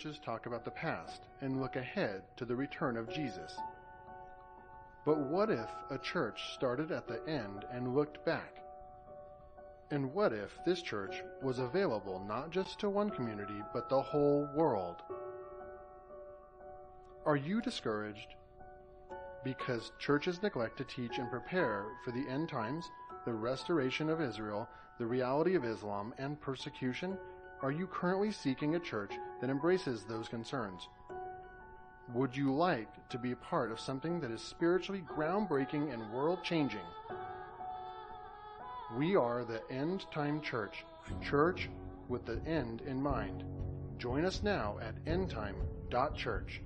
Churches talk about the past and look ahead to the return of Jesus. But what if a church started at the end and looked back? And what if this church was available not just to one community, but the whole world? Are you discouraged because churches neglect to teach and prepare for the end times, the restoration of Israel, the reality of Islam, and persecution? Are you currently seeking a church that embraces those concerns? Would you like to be a part of something that is spiritually groundbreaking and world changing? We are the End Time Church, church with the end in mind. Join us now at endtime.church.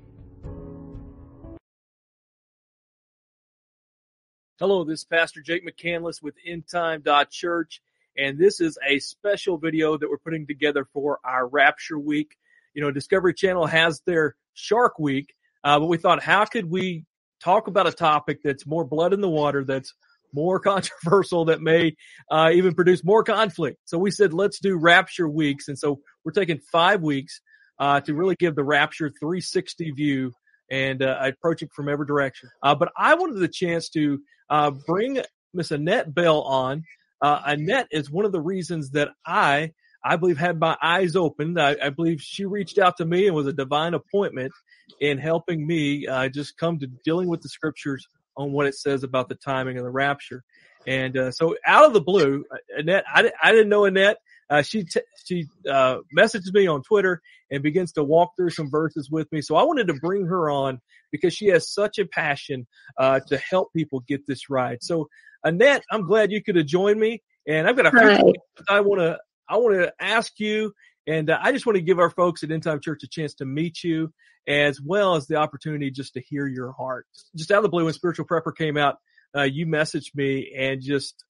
Hello, this is Pastor Jake McCandless with endtime.church, and this is a special video that we're putting together for our Rapture Week. You know, Discovery Channel has their Shark Week, uh, but we thought, how could we talk about a topic that's more blood in the water, that's more controversial, that may uh, even produce more conflict? So we said, let's do Rapture Weeks, and so we're taking five weeks uh, to really give the Rapture 360 view and uh, approach it from every direction. Uh, but I wanted the chance to uh, bring Miss Annette Bell on. Uh, Annette is one of the reasons that I, I believe, had my eyes opened. I, I believe she reached out to me and was a divine appointment in helping me uh, just come to dealing with the scriptures on what it says about the timing of the rapture. And uh, so, out of the blue, uh, Annette, I, I didn't know Annette. Uh, she t- she uh, messages me on Twitter and begins to walk through some verses with me. So I wanted to bring her on because she has such a passion uh, to help people get this right. So Annette, I'm glad you could have joined me, and I've got a few I want to I want to ask you, and uh, I just want to give our folks at End Time Church a chance to meet you, as well as the opportunity just to hear your heart. Just out of the blue, when Spiritual Prepper came out, uh, you messaged me and just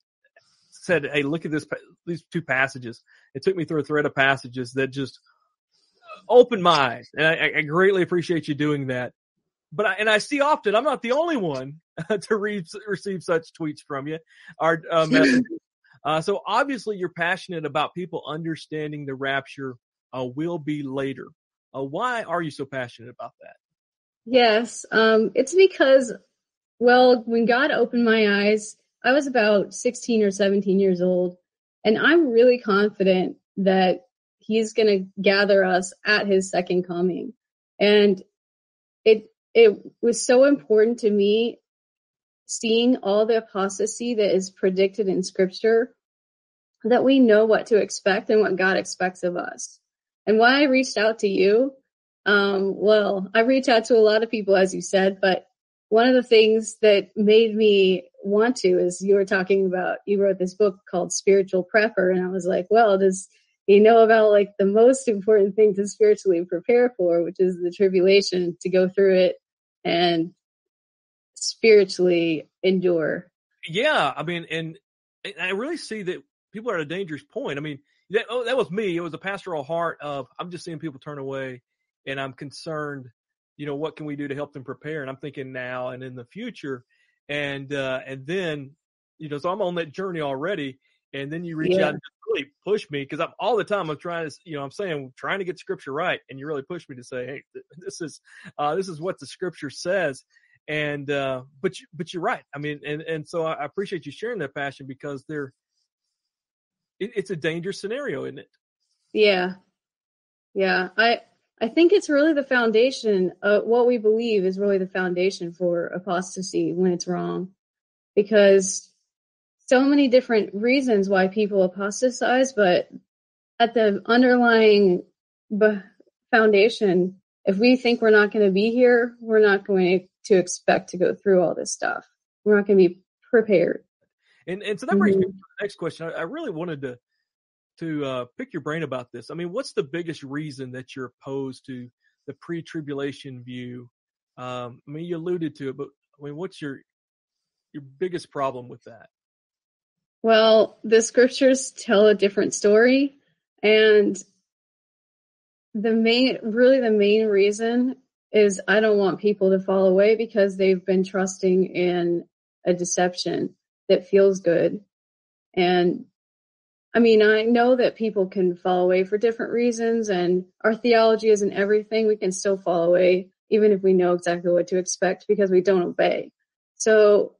said, "Hey, look at this these two passages." It took me through a thread of passages that just opened my eyes, and I, I greatly appreciate you doing that. But I, and I see often I'm not the only one to read, receive such tweets from you, our uh. Uh, so obviously you're passionate about people understanding the rapture uh, will be later. Uh, why are you so passionate about that? Yes, um, it's because, well, when God opened my eyes, I was about 16 or 17 years old, and I'm really confident that He's going to gather us at His second coming. And it it was so important to me seeing all the apostasy that is predicted in Scripture that we know what to expect and what God expects of us. And why I reached out to you, um, well, I reached out to a lot of people, as you said, but one of the things that made me want to is you were talking about you wrote this book called spiritual prepper and i was like well does you know about like the most important thing to spiritually prepare for which is the tribulation to go through it and spiritually endure yeah i mean and, and i really see that people are at a dangerous point i mean that, oh, that was me it was a pastoral heart of i'm just seeing people turn away and i'm concerned you know, what can we do to help them prepare? And I'm thinking now and in the future. And, uh, and then, you know, so I'm on that journey already. And then you reach yeah. out and really push me because I'm all the time I'm trying to, you know, I'm saying trying to get scripture right, and you really push me to say, hey, this is, uh, this is what the scripture says. And, uh, but, you, but you're right. I mean, and, and so I appreciate you sharing that passion because they're, it, it's a dangerous scenario, isn't it? Yeah. Yeah. I, I think it's really the foundation. Uh, what we believe is really the foundation for apostasy when it's wrong, because so many different reasons why people apostatize, but at the underlying b- foundation, if we think we're not going to be here, we're not going to expect to go through all this stuff. We're not going to be prepared. And and so that brings mm-hmm. me to the next question. I, I really wanted to to uh, pick your brain about this. I mean, what's the biggest reason that you're opposed to the pre-tribulation view? Um, I mean, you alluded to it, but I mean, what's your your biggest problem with that? Well, the scriptures tell a different story, and the main, really, the main reason is I don't want people to fall away because they've been trusting in a deception that feels good, and I mean, I know that people can fall away for different reasons, and our theology isn't everything. We can still fall away, even if we know exactly what to expect, because we don't obey. So,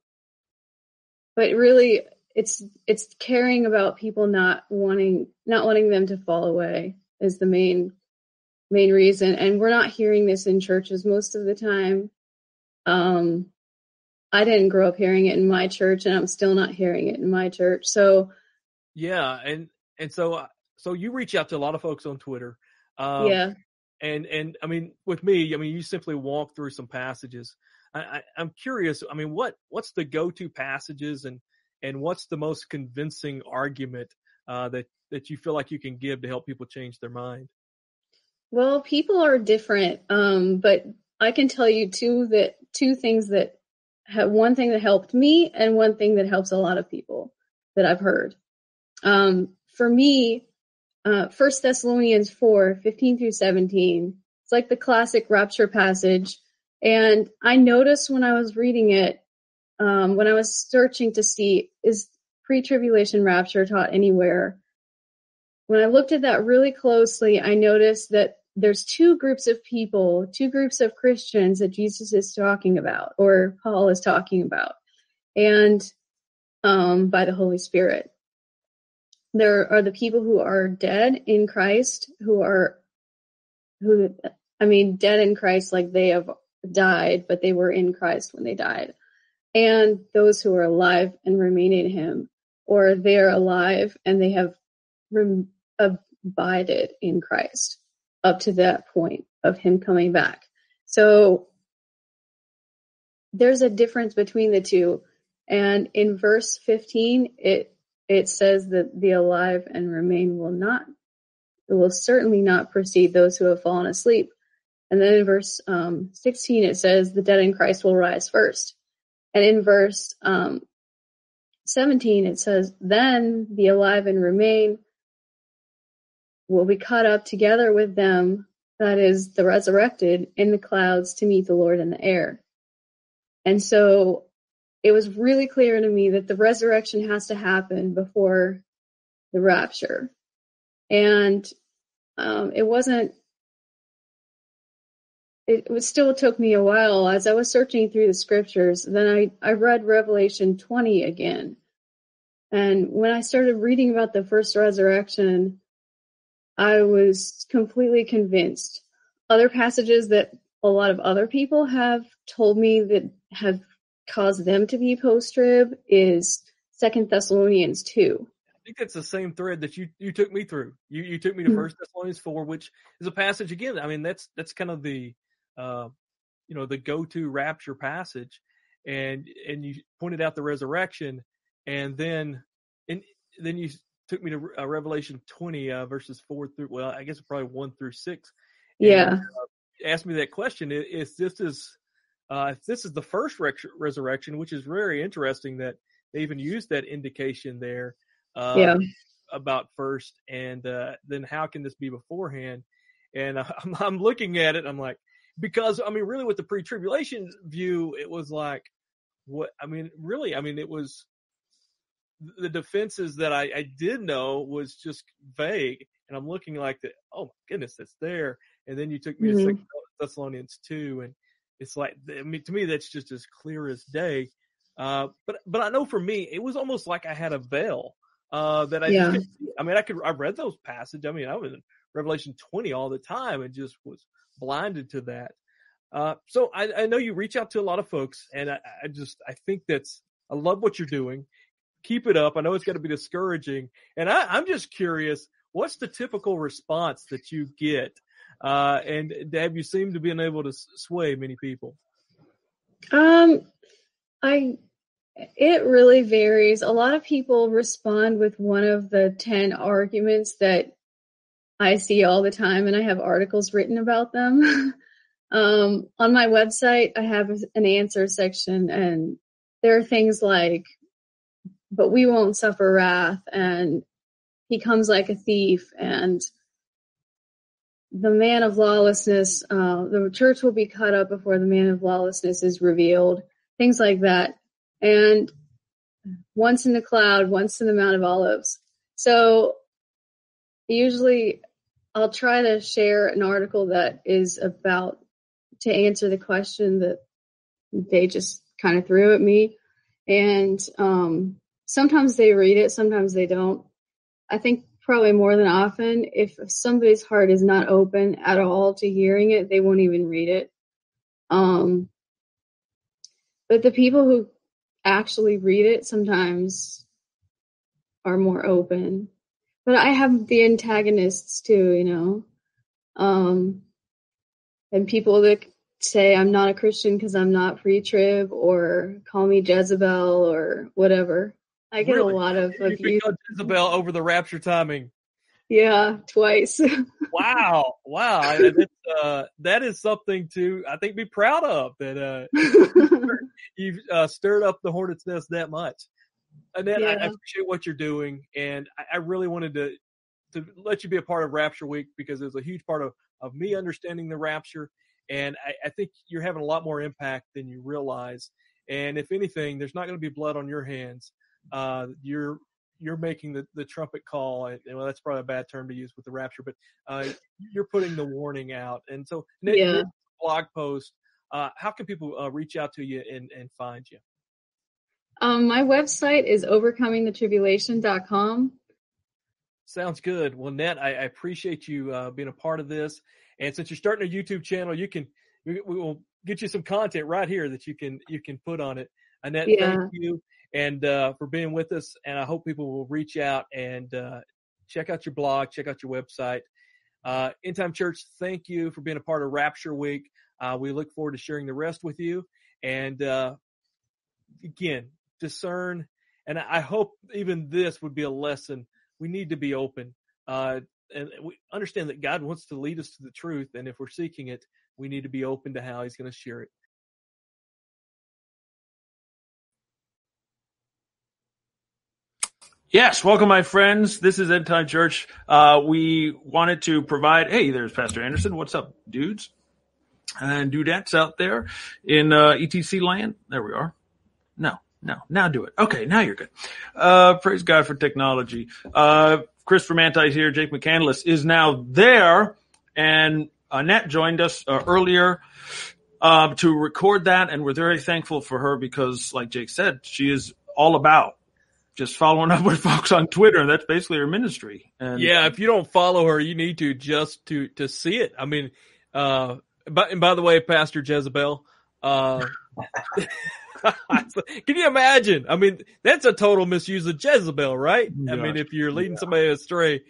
but really, it's it's caring about people not wanting not wanting them to fall away is the main main reason. And we're not hearing this in churches most of the time. Um, I didn't grow up hearing it in my church, and I'm still not hearing it in my church. So yeah, and and so uh, so you reach out to a lot of folks on Twitter. Um, yeah. And and I mean, with me, I mean, you simply walk through some passages. I, I I'm curious. I mean, what what's the go-to passages and and what's the most convincing argument uh, that that you feel like you can give to help people change their mind? Well, people are different, um, but I can tell you two that two things that have one thing that helped me and one thing that helps a lot of people that I've heard. Um, for me, uh, First Thessalonians 4, 15 through 17, it's like the classic rapture passage. And I noticed when I was reading it, um, when I was searching to see, is pre-tribulation rapture taught anywhere? When I looked at that really closely, I noticed that there's two groups of people, two groups of Christians that Jesus is talking about, or Paul is talking about, and um, by the Holy Spirit there are the people who are dead in Christ, who are, who, I mean, dead in Christ, like they have died, but they were in Christ when they died. And those who are alive and remain in Him, or they are alive and they have rem- abided in Christ up to that point of Him coming back. So there's a difference between the two. And in verse 15, it it says that the alive and remain will not, will certainly not precede those who have fallen asleep. And then in verse um, 16, it says the dead in Christ will rise first. And in verse um, 17, it says, then the alive and remain will be caught up together with them, that is, the resurrected, in the clouds to meet the Lord in the air. And so it was really clear to me that the resurrection has to happen before the rapture. And um, it wasn't, it, still took me a while as I was searching through the scriptures. Then I, I read Revelation 20 again. And when I started reading about the first resurrection, I was completely convinced. Other passages that a lot of other people have told me that have caused them to be post trib is Second Thessalonians two. I think that's the same thread that you you took me through. You you took me to mm-hmm. First Thessalonians four, which is a passage again. I mean, that's that's kind of the uh, you know the go to rapture passage, and and you pointed out the resurrection, and then and then you took me to uh, Revelation twenty uh, verses four through well, I guess probably one through six. And, yeah. Uh, asked me that question. Is this is uh, this is the first re- resurrection, which is very interesting that they even used that indication there uh, yeah. about first, and uh, then how can this be beforehand? And I'm, I'm looking at it, I'm like, because I mean, really, with the pre-tribulation view, it was like, what? I mean, really, I mean, it was the defenses that I, I did know was just vague, and I'm looking like the, oh my goodness, that's there. And then you took me mm-hmm. to Thessalonians two, and it's like I mean to me that's just as clear as day. Uh, but but I know for me it was almost like I had a veil uh, that I yeah. I mean I could I read those passages. I mean I was in Revelation 20 all the time and just was blinded to that. Uh, so I, I know you reach out to a lot of folks and I, I just I think that's I love what you're doing. Keep it up. I know it's going to be discouraging, and I, I'm just curious. What's the typical response that you get uh, and Deb, you seem to be unable to sway many people. Um, I it really varies. A lot of people respond with one of the 10 arguments that I see all the time, and I have articles written about them. um, on my website, I have an answer section, and there are things like, but we won't suffer wrath, and he comes like a thief, and the man of lawlessness, uh, the church will be cut up before the man of lawlessness is revealed, things like that. And once in the cloud, once in the Mount of Olives. So usually I'll try to share an article that is about to answer the question that they just kind of threw at me. And um, sometimes they read it, sometimes they don't. I think probably more than often, if somebody's heart is not open at all to hearing it, they won't even read it. Um, but the people who actually read it sometimes are more open. But I have the antagonists too, you know. Um, and people that say I'm not a Christian because I'm not pre-trib or call me Jezebel or whatever. I get Really? a lot of You abuse. Jezebel over the rapture timing. Yeah, twice. Wow, wow, that's, uh, that is something to I think be proud of that uh, you've uh, stirred up the hornet's nest that much. Annette, I, I appreciate what you're doing, and I, I really wanted to to let you be a part of Rapture Week because it was a huge part of of me understanding the rapture, and I, I think you're having a lot more impact than you realize. And if anything, there's not going to be blood on your hands. Uh, you're you're making the, the trumpet call, and well, that's probably a bad term to use with the rapture, but uh, you're putting the warning out. And so, Nick, Yeah. blog post, uh, how can people uh, reach out to you and, and find you? Um, my website is overcomingthetribulation.com. Sounds good. Well, Net, I, I appreciate you uh, being a part of this. And since you're starting a YouTube channel, you can we, we will get you some content right here that you can you can put on it. Annette, Yeah. thank you and uh, for being with us. And I hope people will reach out and uh, check out your blog, check out your website. Uh, End Time Church, thank you for being a part of Rapture Week. Uh, we look forward to sharing the rest with you. And uh, again, discern. And I hope even this would be a lesson. We need to be open. Uh, and we understand that God wants to lead us to the truth. And if we're seeking it, we need to be open to how He's going to share it. Yes, welcome, my friends. This is End Time Church. Uh, we wanted to provide. Hey, there's Pastor Anderson. What's up, dudes and dudettes out there in uh, ETC land? There we are. No, no, now do it. Okay, now you're good. Uh, praise God for technology. Uh, Christopher Mantei here. Jake McCandless is now there, and Annette joined us uh, earlier uh, to record that, and we're very thankful for her because, like Jake said, she is all about just following up with folks on Twitter, and that's basically her ministry. And Yeah, if you don't follow her, you need to just to to see it. I mean, uh, but and by the way, Pastor Jezebel, uh, can you imagine? I mean, that's a total misuse of Jezebel, right? I mean, if you're leading somebody astray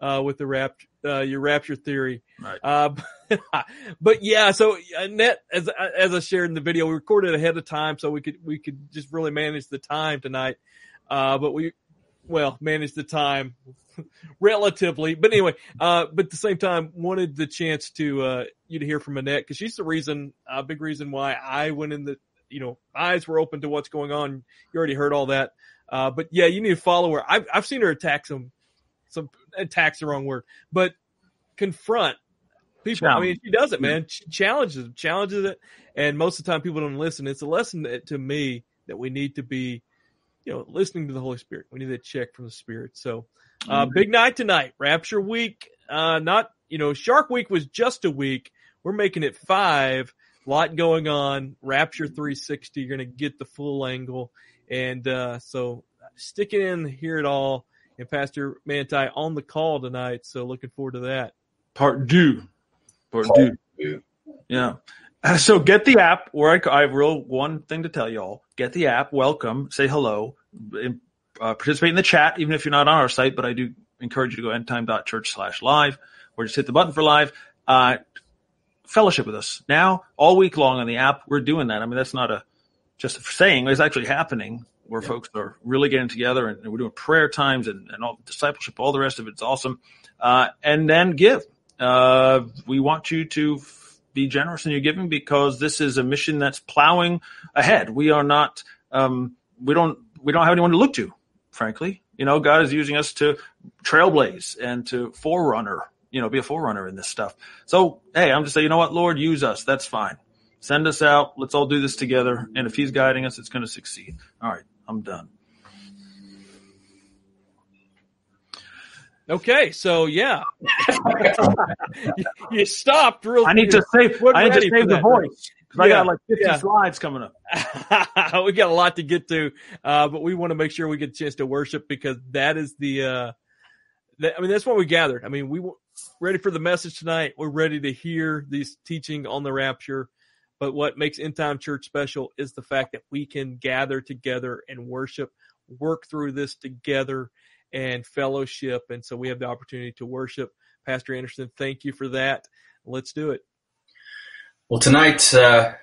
uh, with the rap, uh, your rapture theory, Right. Uh, but yeah, so Annette, as as I shared in the video, we recorded ahead of time so we could we could just really manage the time tonight. Uh, but we, well, managed the time relatively. But anyway, uh, but at the same time, wanted the chance to, uh, you to hear from Annette because she's the reason, a big reason why I went in the, you know, eyes were open to what's going on. You already heard all that. Uh, but yeah, you need to follow her. I've, I've seen her attack some, some attack's the wrong word, but confront people. I mean, she does it, man. She challenges, challenges it. And most of the time people don't listen. It's a lesson that, to me that we need to be, you know, listening to the Holy Spirit. We need that check from the Spirit. So, uh, big night tonight, Rapture Week. Uh, not, you know, Shark Week was just a week. We're making it five. Lot going on. Rapture 360. You're going to get the full angle. And, uh, so stick it in, hear it all. And Pastor Mantei on the call tonight. So looking forward to that. part two, part two. Yeah. Uh, So get the app. Where I, I have real one thing to tell y'all: get the app. Welcome. Say hello. and, Uh, participate in the chat, even if you're not on our site. But I do encourage you to go endtime.church/live, or just hit the button for live. Uh, fellowship with us now all week long on the app. We're doing that. I mean, that's not a just a saying. It's actually happening where folks are really getting together and, and we're doing prayer times and, and all discipleship, all the rest of it. It's awesome. Uh, and then give. Uh, we want you to f- be generous in your giving because this is a mission that's plowing ahead. We are not, um, we don't, we don't have anyone to look to, frankly. You know, God is using us to trailblaze and to forerunner, you know, be a forerunner in this stuff. So, hey, I'm just saying, you know what, Lord, use us. That's fine. Send us out. Let's all do this together. And if he's guiding us, it's going to succeed. All right. I'm done. Okay, so yeah, you, stopped real. I need to save. Wasn't I need to save the that. voice. 'Cause I Yeah, got like 50 yeah. slides coming up. we got a lot to get to, uh, but we want to make sure we get a chance to worship because that is the. Uh, that, I mean, that's what we gathered. I mean, we were ready for the message tonight. We're ready to hear these teaching on the rapture. But what makes End Time Church special is the fact that we can gather together and worship, work through this together, and fellowship. And so we have the opportunity to worship. Pastor Anderson, thank you for that. Let's do it. Well, tonight uh,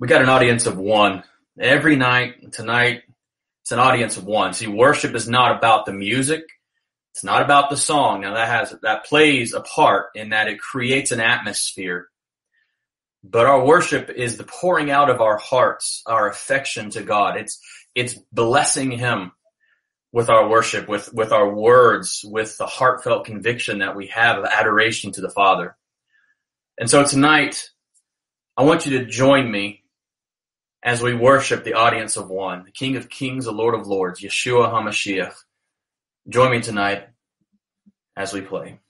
we got an audience of one. Every night, tonight, it's an audience of one. See, worship is not about the music. It's not about the song. Now that has that plays a part in that it creates an atmosphere. But our worship is the pouring out of our hearts, our affection to God. It's it's blessing Him with our worship, with with our words, with the heartfelt conviction that we have of adoration to the Father. And so tonight, I want you to join me as we worship the audience of one, the King of Kings, the Lord of Lords, Yeshua HaMashiach. Join me tonight as we play.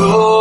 Lord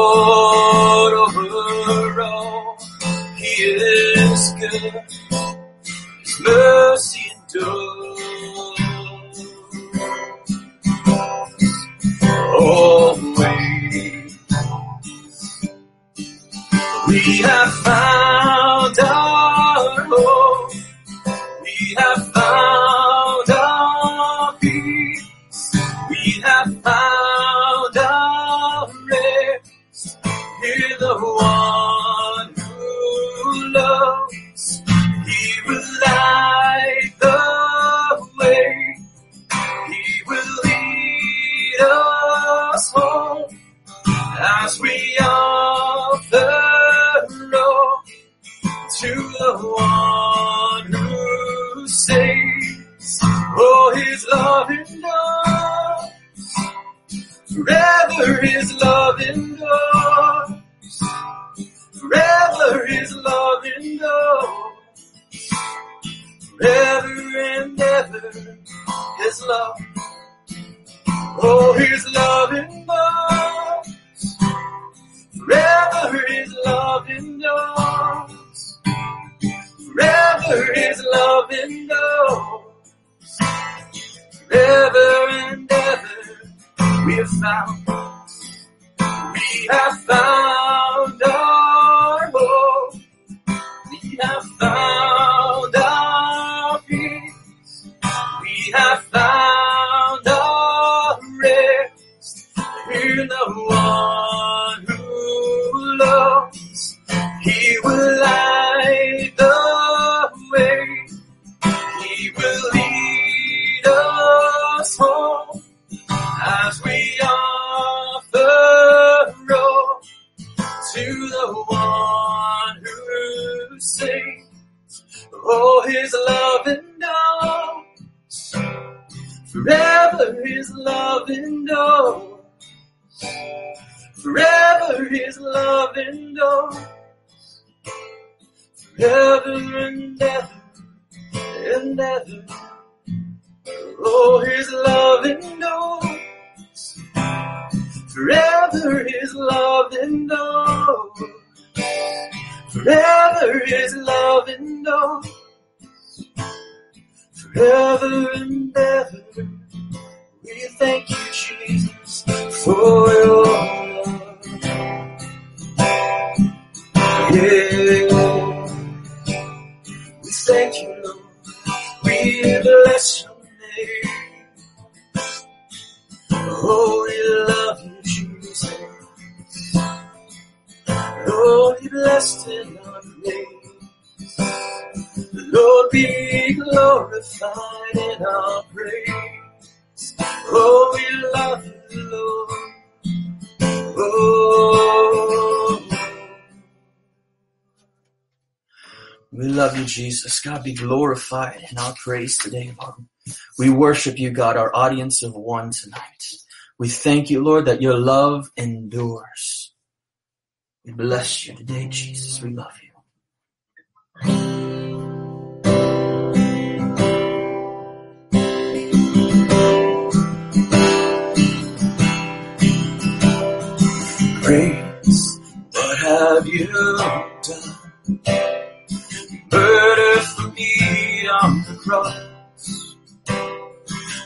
love you, Jesus. God, be glorified in our praise today, Lord. We worship you, God, our audience of one tonight. We thank you, Lord, that your love endures. We bless you today, Jesus. We love you. Praise, what have you done? Cross.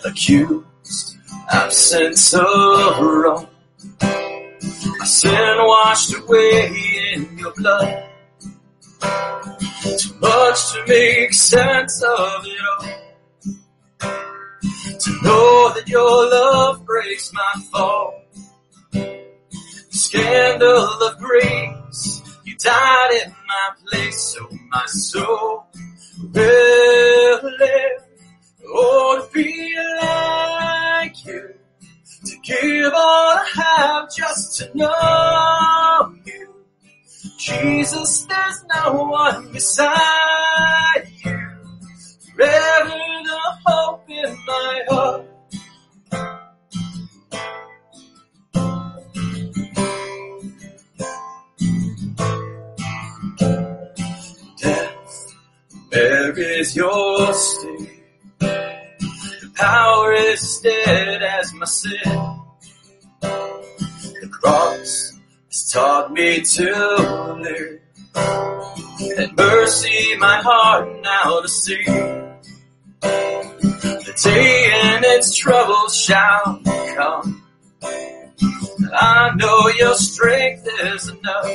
Accused, absence of wrong. My sin washed away in your blood. Too much to make sense of it all. To know that your love breaks my fall. The Scandal of grace, you died in my place, so my soul will live. Oh, to be like you, to give all I have just to know you. Jesus, there's no one beside you. Forever the hope in my heart. Is your sting? The power is dead as my sin. The cross has taught me to live. And mercy my heart now to see. The day and its troubles shall come. I know your strength is enough.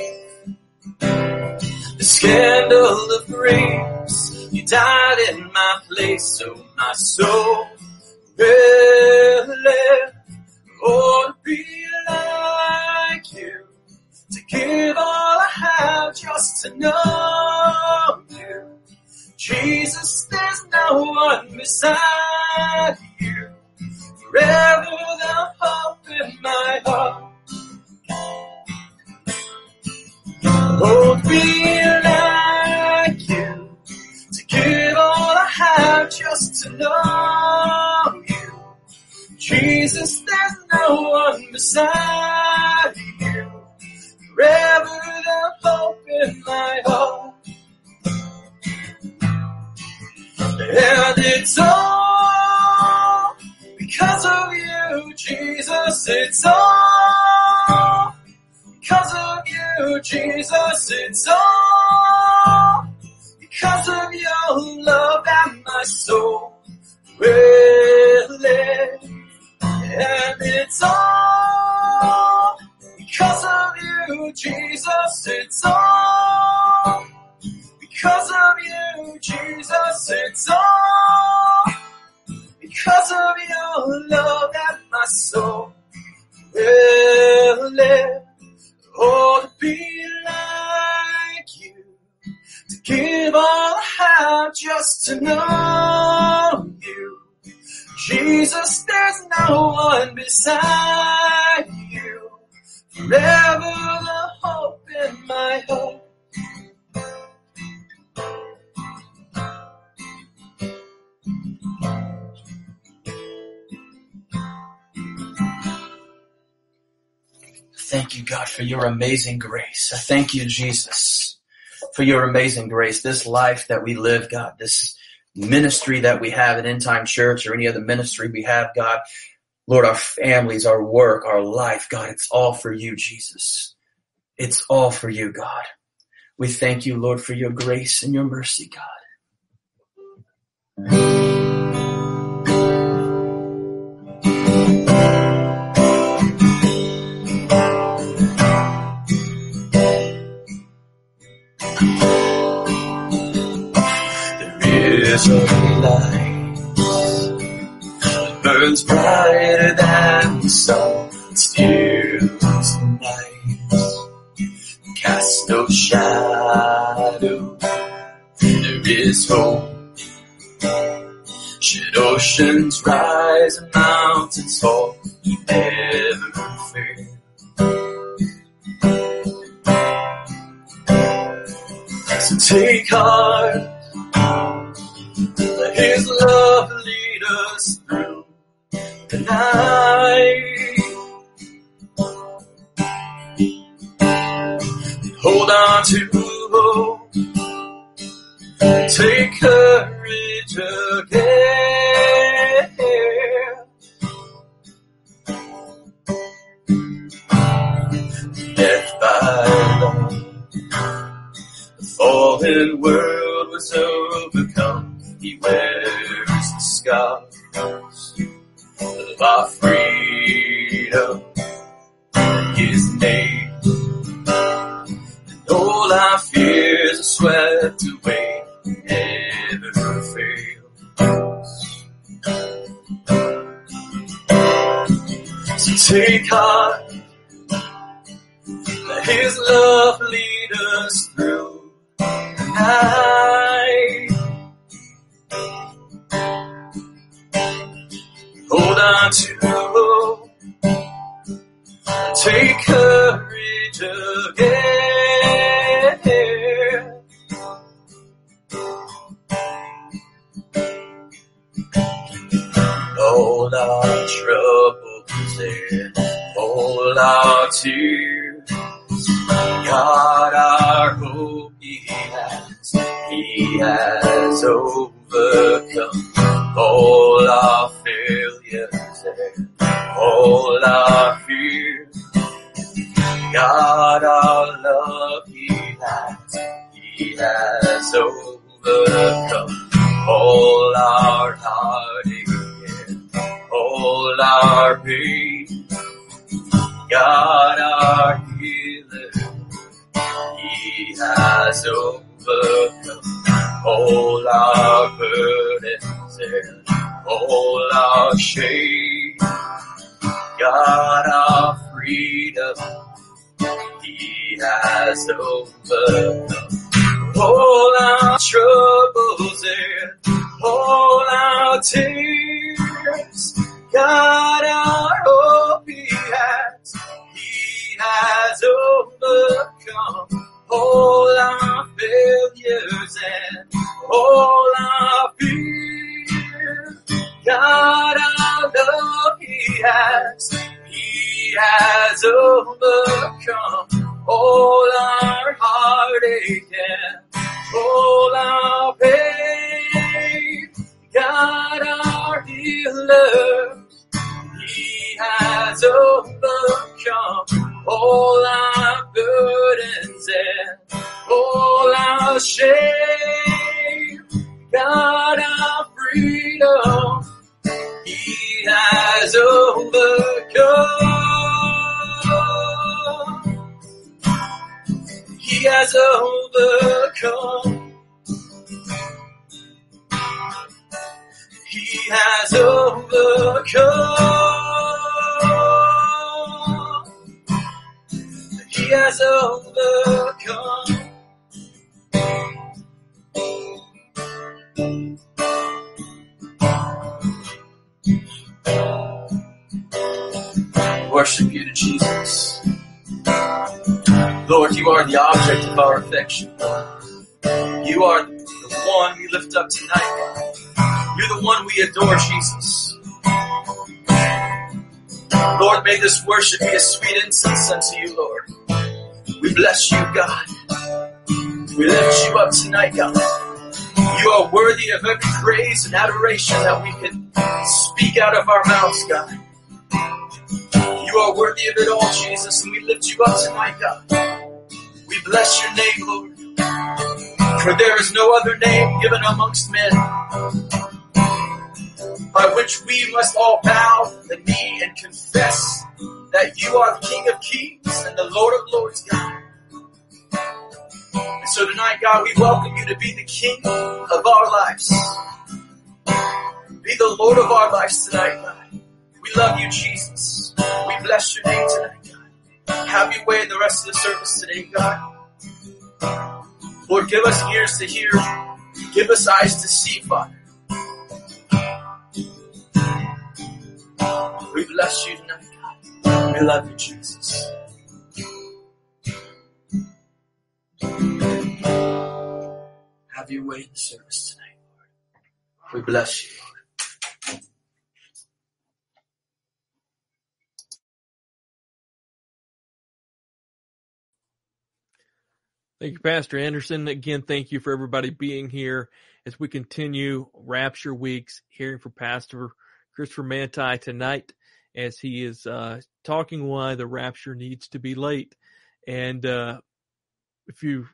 The scandal of you died in my place, so my soul will live. Oh, to be like you, to give all I have just to know you. Jesus, there's no one beside you. Forever the hope in my heart. Oh, to be just to know you. Jesus, there's no one beside you. Forever the hope in my heart. And it's all because of you, Jesus. It's all because of you, Jesus. It's all because of your love soul amazing grace. I thank you, Jesus, for your amazing grace. This life that we live, God, this ministry that we have at End Time Church or any other ministry we have, God, Lord, our families, our work, our life, God, it's all for you, Jesus. It's all for you, God. We thank you, Lord, for your grace and your mercy, God. Burns brighter than the sun, steals the night, casts no shadow. There is hope. Should oceans rise and mountains fall, you never fail. So take heart, let His love lead us through the night. Hold on to hope, take courage again. Death by love the fallen world was overcome. He wears the scars of our freedom. His name, and all our fears are swept away. Never fails. So take heart. Let His love lead us through the night. Hold on to hope. Take courage again. All our troubles and all our tears. Bless you, God. We lift you up tonight, God. You are worthy of every praise and adoration that we can speak out of our mouths, God. You are worthy of it all, Jesus, and we lift you up tonight, God. We bless your name, Lord. For there is no other name given amongst men by which we must all bow the knee and confess that you are the King of kings and the Lord of lords, God. So tonight, God, we welcome you to be the King of our lives. Be the Lord of our lives tonight, God. We love you, Jesus. We bless your name tonight, God. Have your way in the rest of the service today, God. Lord, give us ears to hear. Give us eyes to see, Father. We bless you tonight, God. We love you, Jesus. Have your way in the service tonight, Lord. We bless you. Thank you, Pastor Anderson. Again, thank you for everybody being here as we continue Rapture Weeks, hearing from Pastor Christopher Mantei tonight as he is uh, talking why the rapture needs to be late. And uh, if you,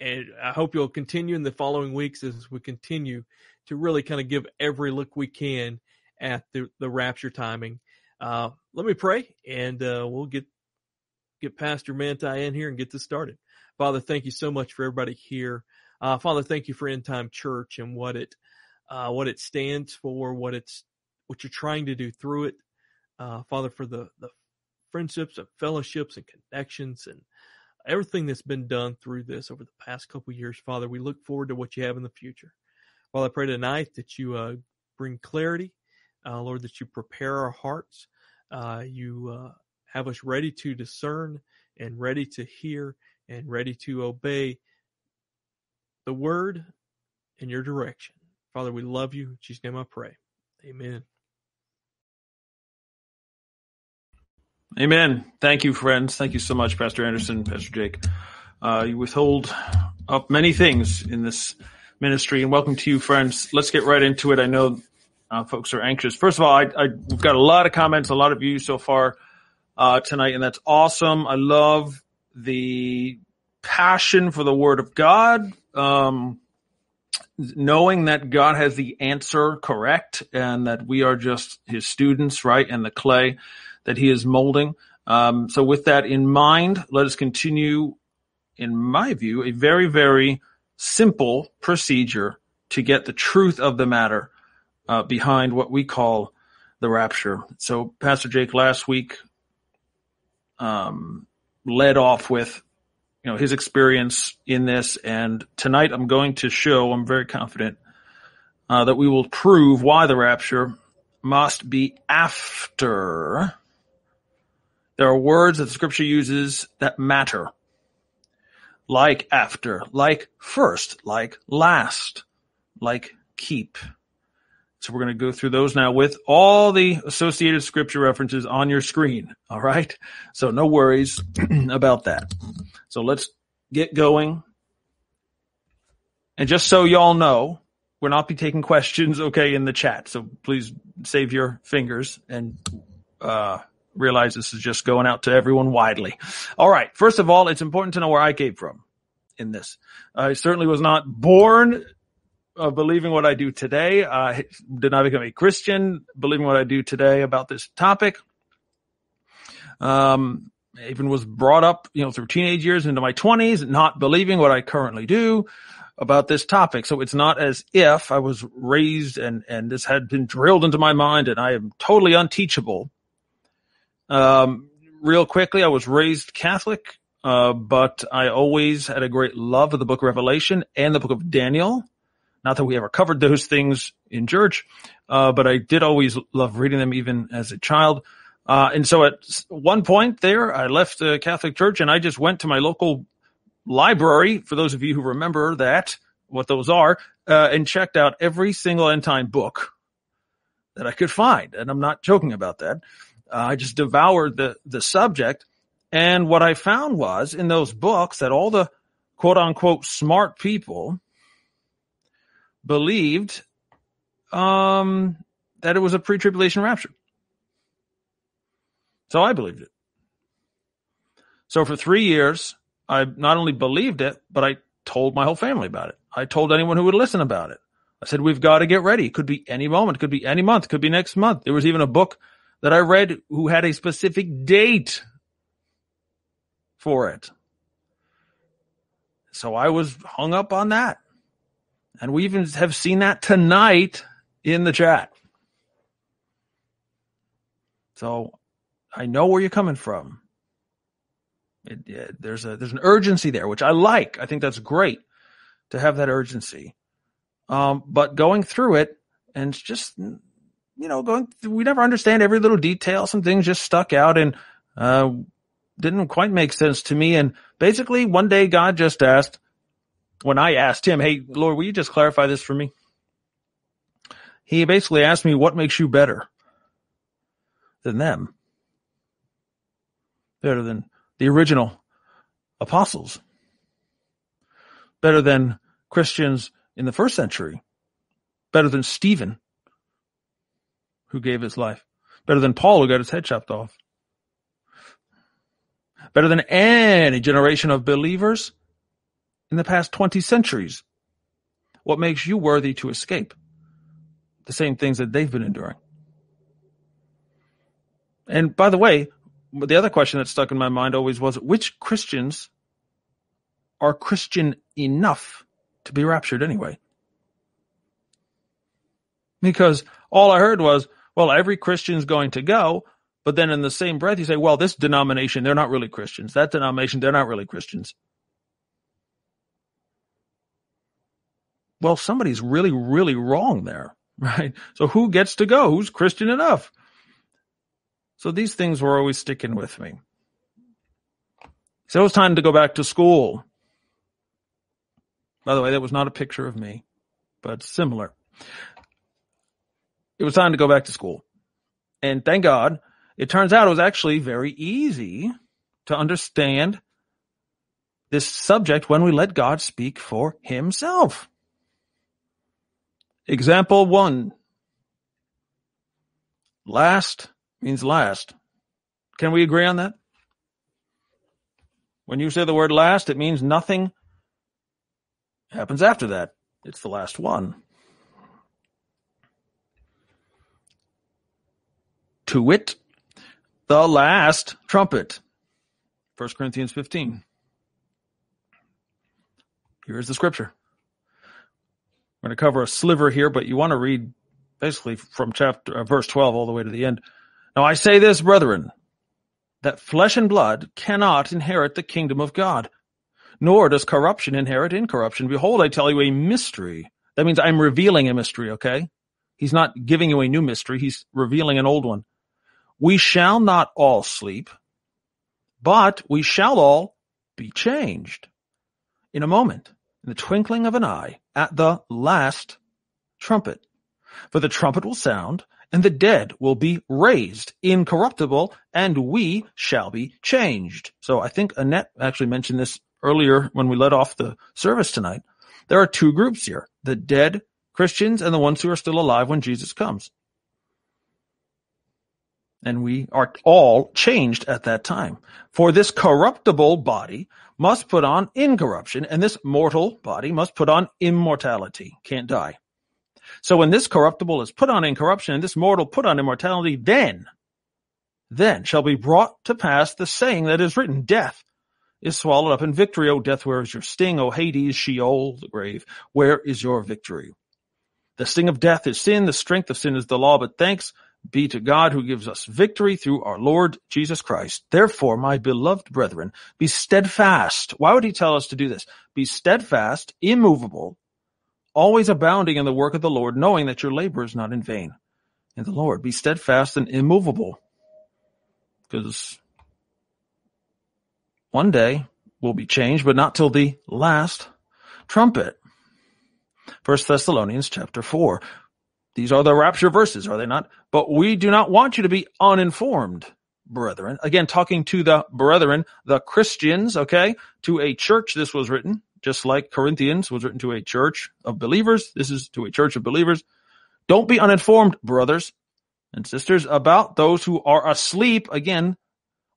and I hope you'll continue in the following weeks as we continue to really kind of give every look we can at the, the rapture timing. Uh, let me pray and uh, we'll get get Pastor Mantei in here and get this started. Father, thank you so much for everybody here. Uh, Father, thank you for End Time Church and what it uh, what it stands for, what it's what you're trying to do through it. Uh, Father, for the the friendships and fellowships and connections and everything that's been done through this over the past couple years. Father, we look forward to what you have in the future. Father, I pray tonight that you uh, bring clarity, uh, Lord, that you prepare our hearts, uh, you uh, have us ready to discern and ready to hear and ready to obey the word in your direction. Father, we love you. In Jesus' name I pray. Amen. Amen. Thank you, friends. Thank you so much, Pastor Anderson, Pastor Jake. Uh, you withhold up many things in this ministry, and welcome to you, friends. Let's get right into it. I know uh, folks are anxious. First of all, I, I, we've got a lot of comments, a lot of views so far uh, tonight, and that's awesome. I love the passion for the Word of God. Um, knowing that God has the answer correct and that we are just his students, right? And the clay that he is molding. Um, so with that in mind, let us continue, in my view, a very, very simple procedure to get the truth of the matter uh, behind what we call the rapture. So Pastor Jake last week um, led off with you know his experience in this and tonight i'm going to show i'm very confident uh, that we will prove why the rapture must be after there are words that the scripture uses that matter like after like first like last like keep so we're going to go through those now with all the associated scripture references on your screen. All right. So no worries about that. So let's get going. And just so y'all know, we'll not be taking questions, okay, in the chat. So please save your fingers and, uh, realize this is just going out to everyone widely. All right. First of all, it's important to know where I came from in this. I certainly was not born uh, believing what I do today. I did not become a Christian believing what I do today about this topic. Um, even was brought up, you know, through teenage years into my twenties, not believing what I currently do about this topic. So it's not as if I was raised and, and this had been drilled into my mind and I am totally unteachable. Um, real quickly, I was raised Catholic, uh, but I always had a great love of the book of Revelation and the book of Daniel. Not that we ever covered those things in church, uh, but I did always love reading them even as a child. Uh, and so at one point there, I left the Catholic Church and I just went to my local library, for those of you who remember that, what those are, uh, and checked out every single end time book that I could find. And I'm not joking about that. Uh, I just devoured the, the subject. And what I found was in those books that all the quote unquote smart people believed, um, that it was a pre-tribulation rapture. So I believed it. So for three years, I not only believed it, but I told my whole family about it. I told anyone who would listen about it. I said, we've got to get ready. It could be any moment. It could be any month. It could be next month. There was even a book that I read who had a specific date for it. So I was hung up on that. And we even have seen that tonight in the chat. So I know where you're coming from. It, it, there's a there's an urgency there, which I like. I think that's great to have that urgency. Um, but going through it and just you know going through, we never understand every little detail. Some things just stuck out and uh, didn't quite make sense to me. And basically, one day God just asked when I asked Him, "Hey Lord, will you just clarify this for me?" He basically asked me, "What makes you better than them?" Better than the original apostles, better than Christians in the first century, better than Stephen, who gave his life, better than Paul, who got his head chopped off, better than any generation of believers in the past 20 centuries. What makes you worthy to escape the same things that they've been enduring? And by the way, the other question that stuck in my mind always was which Christians are Christian enough to be raptured anyway? Because all I heard was, well, every Christian's going to go, but then in the same breath you say, well, this denomination, they're not really Christians. That denomination, they're not really Christians. Well, somebody's really, really wrong there, right? So who gets to go? Who's Christian enough? So these things were always sticking with me. So it was time to go back to school. By the way, that was not a picture of me, but similar. It was time to go back to school. And thank God, it turns out it was actually very easy to understand this subject when we let God speak for himself. Example one. Last means last. Can we agree on that? When you say the word last, it means nothing happens after that. It's the last one. To wit, the last trumpet. 1 Corinthians 15. Here is the scripture. We're going to cover a sliver here, but you want to read basically from chapter uh, verse 12 all the way to the end. Now I say this, brethren, that flesh and blood cannot inherit the kingdom of God, nor does corruption inherit incorruption. Behold, I tell you a mystery. That means I'm revealing a mystery, okay? He's not giving you a new mystery. He's revealing an old one. We shall not all sleep, but we shall all be changed in a moment, in the twinkling of an eye, at the last trumpet. For the trumpet will sound, and the dead will be raised incorruptible, and we shall be changed. So I think Annette actually mentioned this earlier when we let off the service tonight. There are two groups here the dead Christians and the ones who are still alive when Jesus comes. And we are all changed at that time. For this corruptible body must put on incorruption, and this mortal body must put on immortality. Can't die. So when this corruptible is put on incorruption, and this mortal put on immortality, then, then shall be brought to pass the saying that is written, death is swallowed up in victory. O death, where is your sting? O Hades, Sheol, the grave, where is your victory? The sting of death is sin. The strength of sin is the law, but thanks be to God who gives us victory through our Lord Jesus Christ. Therefore, my beloved brethren, be steadfast. Why would he tell us to do this? Be steadfast, immovable, always abounding in the work of the Lord, knowing that your labor is not in vain in the Lord. Be steadfast and immovable. Because one day will be changed, but not till the last trumpet. First Thessalonians chapter four. These are the rapture verses, are they not? But we do not want you to be uninformed, brethren. Again, talking to the brethren, the Christians, okay? To a church, this was written, just like Corinthians was written to a church of believers. This is to a church of believers. Don't be uninformed, brothers and sisters, about those who are asleep. Again,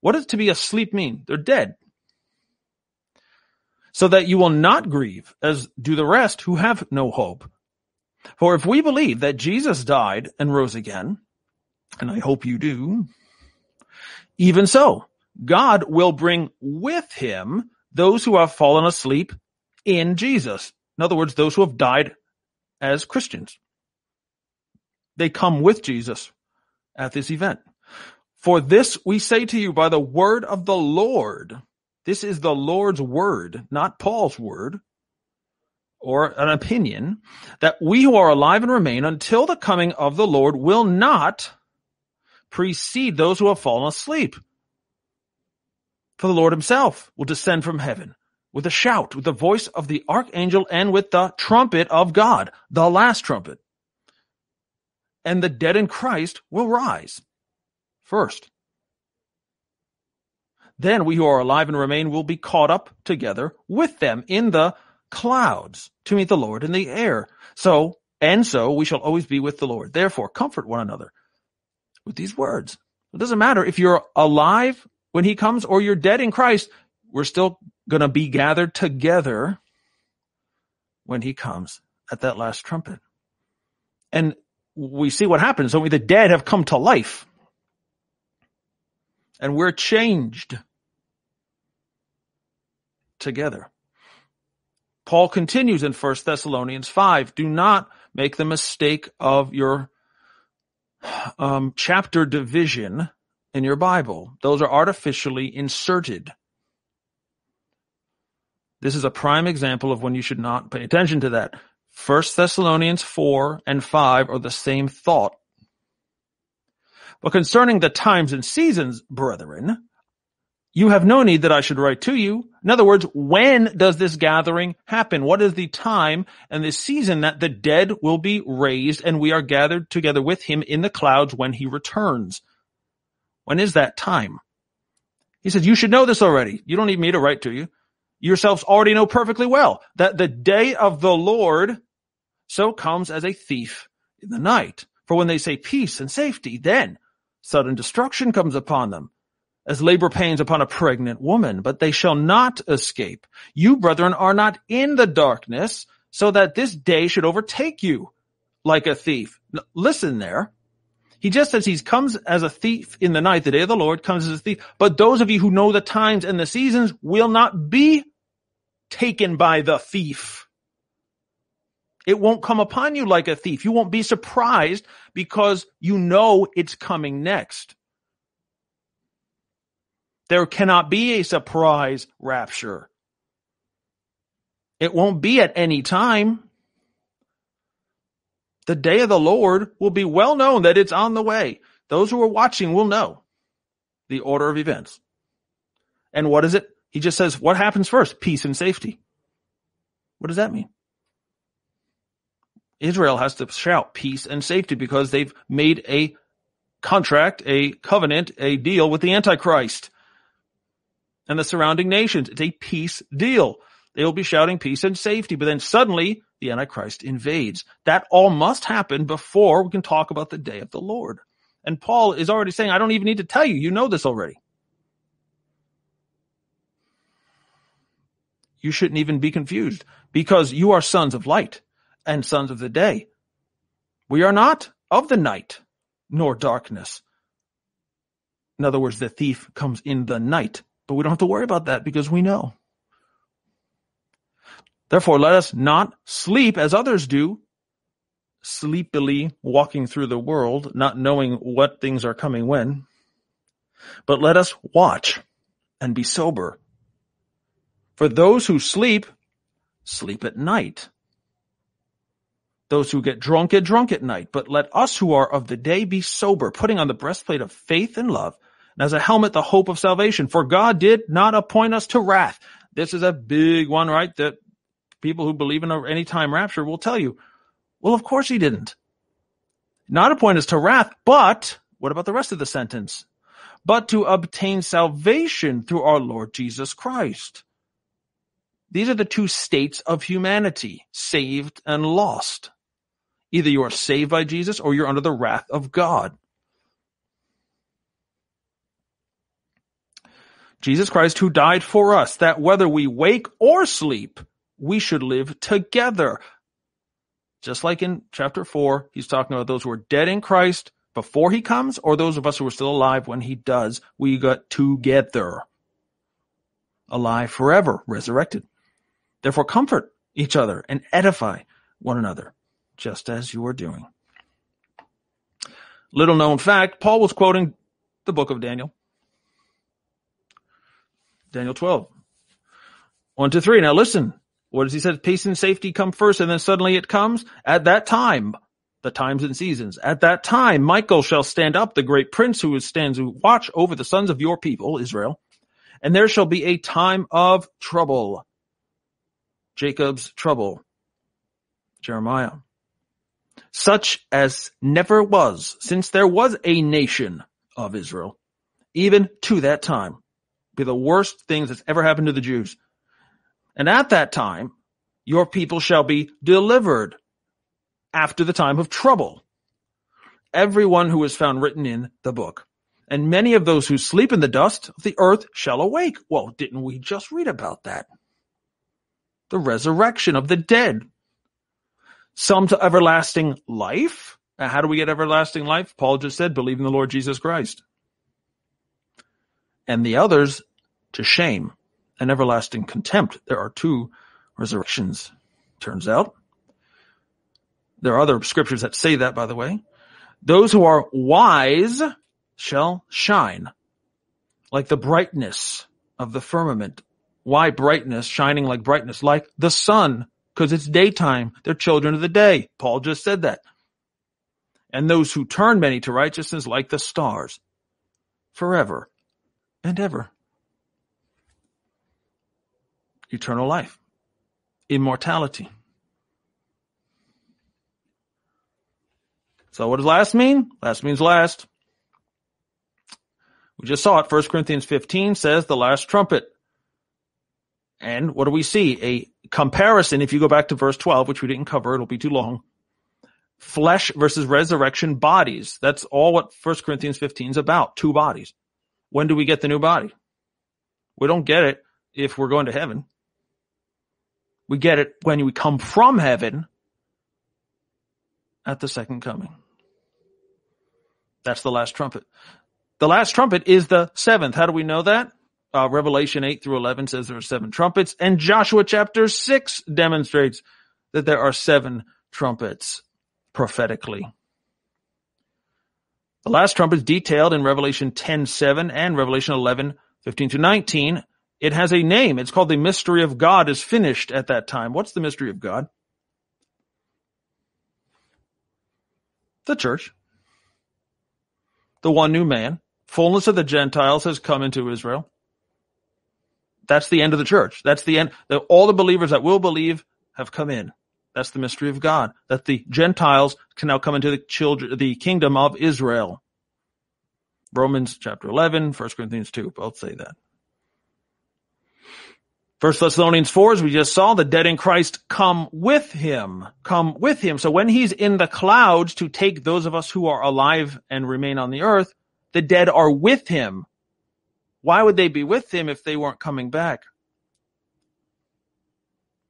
what does to be asleep mean? They're dead. So that you will not grieve as do the rest who have no hope. For if we believe that Jesus died and rose again, and I hope you do, even so, God will bring with him those who have fallen asleep in Jesus. In other words, those who have died as Christians. They come with Jesus at this event. For this we say to you by the word of the Lord. This is the Lord's word, not Paul's word or an opinion that we who are alive and remain until the coming of the Lord will not precede those who have fallen asleep. For the Lord himself will descend from heaven with a shout, with the voice of the archangel and with the trumpet of God, the last trumpet. And the dead in Christ will rise first. Then we who are alive and remain will be caught up together with them in the clouds to meet the Lord in the air. So, and so we shall always be with the Lord. Therefore, comfort one another with these words. It doesn't matter if you're alive when he comes or you're dead in Christ. We're still going to be gathered together when he comes at that last trumpet. And we see what happens. Only the dead have come to life. And we're changed together. Paul continues in 1 Thessalonians 5. Do not make the mistake of your um, chapter division in your Bible. Those are artificially inserted. This is a prime example of when you should not pay attention to that. 1 Thessalonians 4 and 5 are the same thought. But concerning the times and seasons, brethren, you have no need that I should write to you. In other words, when does this gathering happen? What is the time and the season that the dead will be raised and we are gathered together with him in the clouds when he returns? When is that time? He says, you should know this already. You don't need me to write to you. Yourselves already know perfectly well that the day of the Lord so comes as a thief in the night. For when they say peace and safety, then sudden destruction comes upon them as labor pains upon a pregnant woman, but they shall not escape. You, brethren, are not in the darkness, so that this day should overtake you like a thief. Listen there. He just says he comes as a thief in the night. The day of the Lord comes as a thief. But those of you who know the times and the seasons will not be taken by the thief. It won't come upon you like a thief. You won't be surprised because you know it's coming next. There cannot be a surprise rapture. It won't be at any time. The day of the Lord will be well known that it's on the way. Those who are watching will know the order of events. And what is it? He just says, what happens first? Peace and safety. What does that mean? Israel has to shout peace and safety because they've made a contract, a covenant, a deal with the Antichrist and the surrounding nations. It's a peace deal. They will be shouting peace and safety, but then suddenly the Antichrist invades. That all must happen before we can talk about the day of the Lord. And Paul is already saying, I don't even need to tell you. You know this already. You shouldn't even be confused because you are sons of light and sons of the day. We are not of the night nor darkness. In other words, the thief comes in the night, but we don't have to worry about that because we know. Therefore, let us not sleep as others do, sleepily walking through the world, not knowing what things are coming when, but let us watch and be sober. For those who sleep, sleep at night. Those who get drunk get drunk at night, but let us who are of the day be sober, putting on the breastplate of faith and love, and as a helmet the hope of salvation. For God did not appoint us to wrath. This is a big one, right? That people who believe in any time rapture will tell you. Well, of course he didn't. Not appoint us to wrath, but what about the rest of the sentence? But to obtain salvation through our Lord Jesus Christ. These are the two states of humanity, saved and lost. Either you are saved by Jesus or you're under the wrath of God. Jesus Christ who died for us, that whether we wake or sleep, we should live together. Just like in chapter 4, he's talking about those who are dead in Christ before he comes or those of us who are still alive when he does. We got together. Alive forever, resurrected. Therefore comfort each other and edify one another, just as you are doing. Little known fact, Paul was quoting the book of Daniel. Daniel 12. 1 to 3. Now listen, what does he say? Peace and safety come first, and then suddenly it comes. At that time, the times and seasons. At that time, Michael shall stand up, the great prince who stands to watch over the sons of your people, Israel. And there shall be a time of trouble. Jacob's trouble. Jeremiah. Such as never was since there was a nation of Israel, even to that time. Be the worst things that's ever happened to the Jews. And at that time, your people shall be delivered after the time of trouble. Everyone who is found written in the book. And many of those who sleep in the dust of the earth shall awake. Well, didn't we just read about that? The resurrection of the dead. Some to everlasting life. Now, how do we get everlasting life? Paul just said, believe in the Lord Jesus Christ. And the others to shame and everlasting contempt. There are two resurrections, turns out. There are other scriptures that say that, by the way. Those who are wise shall shine like the brightness of the firmament. Why brightness? Shining like brightness, like the sun, because it's daytime. They're children of the day. Paul just said that. And those who turn many to righteousness like the stars forever and ever. eternal life, immortality. So what does last mean? Last means last. We just saw it. 1 Corinthians 15 says the last trumpet. And what do we see? A comparison. If you go back to verse 12, which we didn't cover, it'll be too long. Flesh versus resurrection bodies. That's all what 1 Corinthians 15 is about. Two bodies. When do we get the new body? We don't get it if we're going to heaven. We get it when we come from heaven at the second coming. That's the last trumpet. The last trumpet is the seventh. How do we know that? Uh, Revelation 8 through 11 says there are seven trumpets, and Joshua chapter 6 demonstrates that there are seven trumpets prophetically. The last trumpet is detailed in Revelation 10 7 and Revelation 11 15 to 19 it has a name. It's called the mystery of God is finished at that time. What's the mystery of God? The church. The one new man. Fullness of the Gentiles has come into Israel. That's the end of the church. That's the end. All the believers that will believe have come in. That's the mystery of God. That the Gentiles can now come into the children, the kingdom of Israel. Romans chapter 11, 1 Corinthians 2 both say that. First Thessalonians 4, as we just saw, the dead in Christ come with him, come with him. So when he's in the clouds to take those of us who are alive and remain on the earth, the dead are with him. Why would they be with him if they weren't coming back?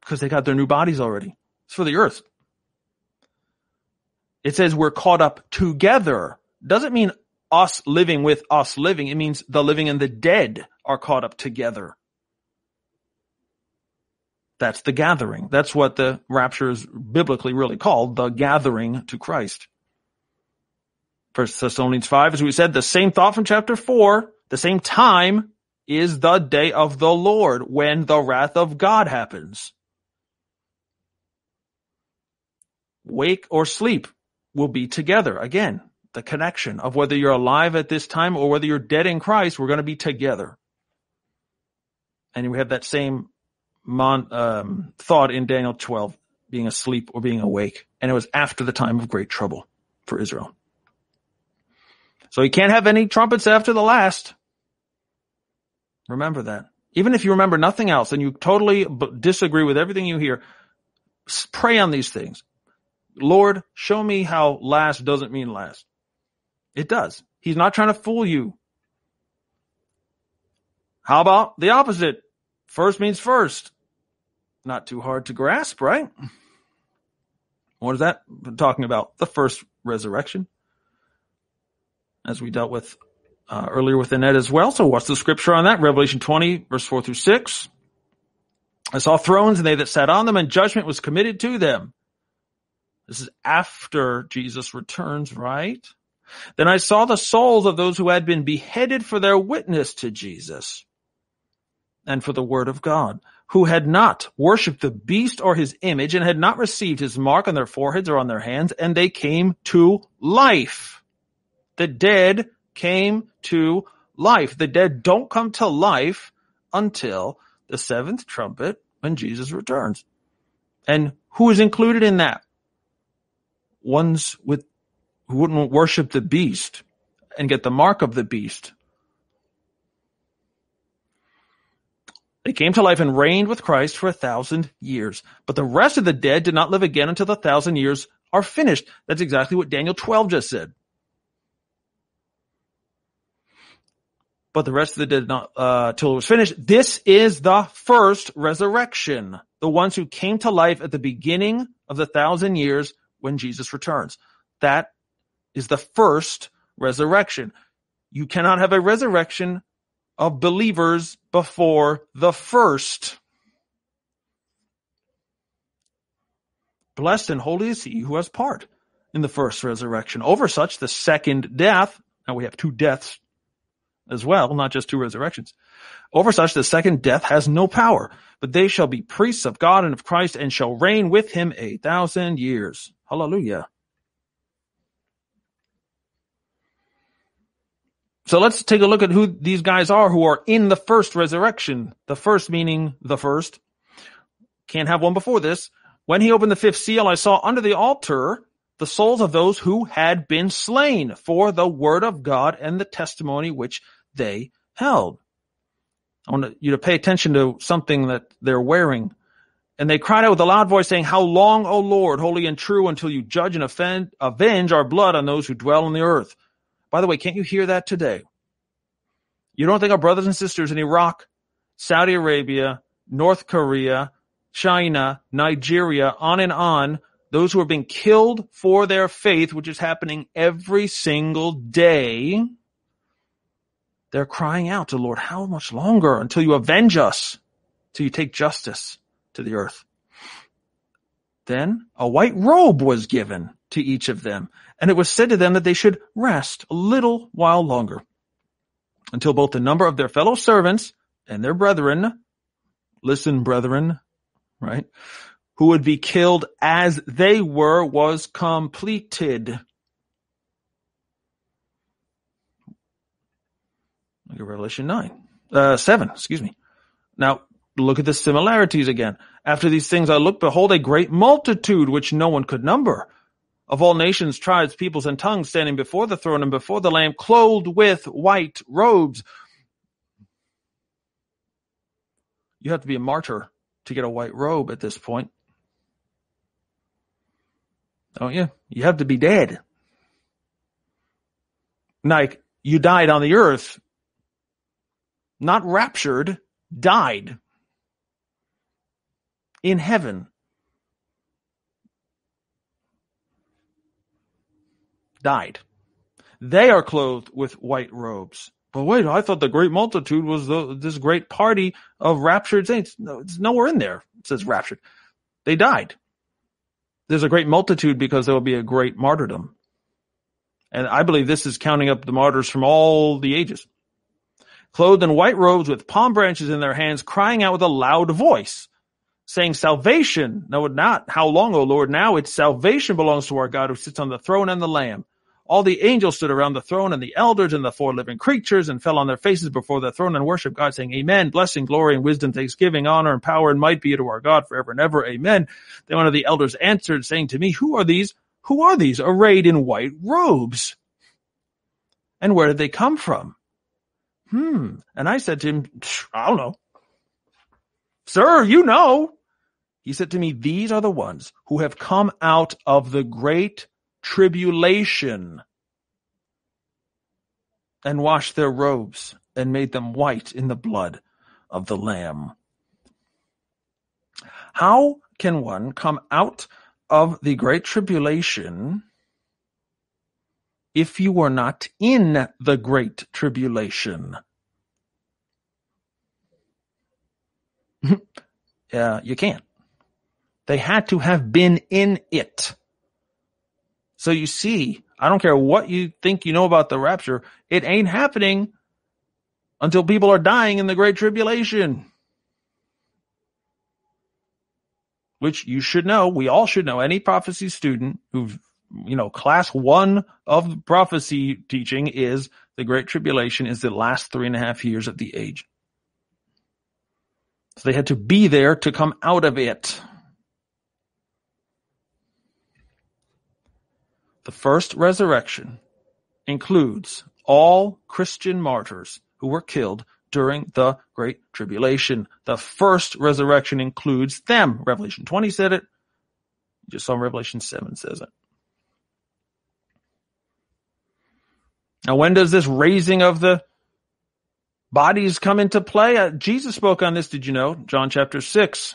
Because they got their new bodies already. It's for the earth. It says we're caught up together. Doesn't mean us living with us living. It means the living and the dead are caught up together. That's the gathering. That's what the rapture is biblically really called, the gathering to Christ. First Thessalonians 5, as we said, the same thought from chapter 4, the same time is the day of the Lord when the wrath of God happens. Wake or sleep will be together. Again, the connection of whether you're alive at this time or whether you're dead in Christ, we're going to be together. And we have that same mon, um, thought in Daniel 12, being asleep or being awake. And it was after the time of great trouble for Israel. So you can't have any trumpets after the last. Remember that. Even if you remember nothing else and you totally disagree with everything you hear, pray on these things. Lord, show me how last doesn't mean last. It does. He's not trying to fool you. How about the opposite? First means first. Not too hard to grasp, right? What is that talking about? The first resurrection. As we dealt with uh, earlier with Annette as well. So what's the scripture on that? Revelation 20, verse 4 through 6. I saw thrones and they that sat on them, and judgment was committed to them. This is after Jesus returns, right? Then I saw the souls of those who had been beheaded for their witness to Jesus and for the word of God, who had not worshipped the beast or his image and had not received his mark on their foreheads or on their hands, and they came to life. The dead came to life. The dead don't come to life until the seventh trumpet when Jesus returns. And who is included in that? Ones with who wouldn't worship the beast and get the mark of the beast. They came to life and reigned with Christ for a thousand years. But the rest of the dead did not live again until the thousand years are finished. That's exactly what Daniel 12 just said. but the rest of the dead did not uh, till it was finished. This is the first resurrection. The ones who came to life at the beginning of the thousand years when Jesus returns. That is the first resurrection. You cannot have a resurrection of believers before the first. Blessed and holy is he who has part in the first resurrection. Over such, the second death, now we have two deaths as well, not just two resurrections. Over such the second death has no power, but they shall be priests of God and of Christ and shall reign with him a thousand years. Hallelujah. So let's take a look at who these guys are who are in the first resurrection. The first meaning the first. Can't have one before this. When he opened the fifth seal, I saw under the altar the souls of those who had been slain for the word of God and the testimony which they held. I want you to pay attention to something that they're wearing. And they cried out with a loud voice saying, How long, O Lord, holy and true, until you judge and offend, avenge our blood on those who dwell on the earth? By the way, can't you hear that today? You don't think our brothers and sisters in Iraq, Saudi Arabia, North Korea, China, Nigeria, on and on, those who are being killed for their faith, which is happening every single day, they're crying out to Lord, how much longer until you avenge us, till you take justice to the earth? Then a white robe was given to each of them, and it was said to them that they should rest a little while longer until both the number of their fellow servants and their brethren, listen, brethren, right, who would be killed as they were was completed. Look at Revelation 9, uh, 7, excuse me. Now, look at the similarities again. After these things I looked, behold, a great multitude which no one could number of all nations, tribes, peoples, and tongues standing before the throne and before the Lamb, clothed with white robes You have to be a martyr to get a white robe at this point. Don't you? You have to be dead. Like you died on the earth, not raptured, died in heaven. Died. They are clothed with white robes. But wait, I thought the great multitude was the, this great party of raptured saints. No, it's nowhere in there. It says raptured. They died. There's a great multitude because there will be a great martyrdom. And I believe this is counting up the martyrs from all the ages. Clothed in white robes with palm branches in their hands, crying out with a loud voice, saying, Salvation, no, not how long, O Lord? Now it's salvation belongs to our God who sits on the throne and the Lamb. All the angels stood around the throne and the elders and the four living creatures and fell on their faces before the throne and worshiped God saying, Amen. Blessing, glory and wisdom, thanksgiving, honor and power and might be to our God forever and ever. Amen. Then one of the elders answered saying to me, who are these? Who are these arrayed in white robes? And where did they come from? Hmm. And I said to him, I don't know. Sir, you know. He said to me, these are the ones who have come out of the great tribulation and washed their robes and made them white in the blood of the Lamb. How can one come out of the great tribulation if you were not in the great tribulation? yeah, you can't. They had to have been in it. So you see, I don't care what you think you know about the rapture, it ain't happening until people are dying in the great tribulation. Which you should know, we all should know, any prophecy student who've, you know, class one of prophecy teaching is the great tribulation is the last three and a half years of the age. So they had to be there to come out of it. The first resurrection includes all Christian martyrs who were killed during the Great Tribulation. The first resurrection includes them. Revelation 20 said it. You just saw Revelation 7 says it. Now, when does this raising of the bodies come into play? Uh, Jesus spoke on this, did you know? John chapter 6,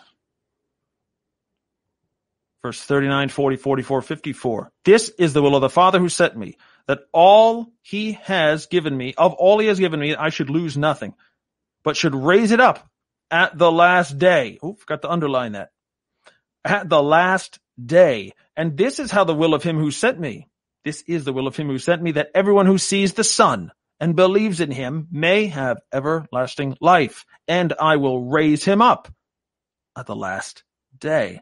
verse 39, 40, 44, 54. This is the will of the Father who sent me, that all he has given me, of all he has given me, I should lose nothing, but should raise it up at the last day. Oh, forgot to underline that. At the last day. And this is how the will of him who sent me. This is the will of him who sent me, that everyone who sees the Son and believes in him may have everlasting life, and I will raise him up at the last day.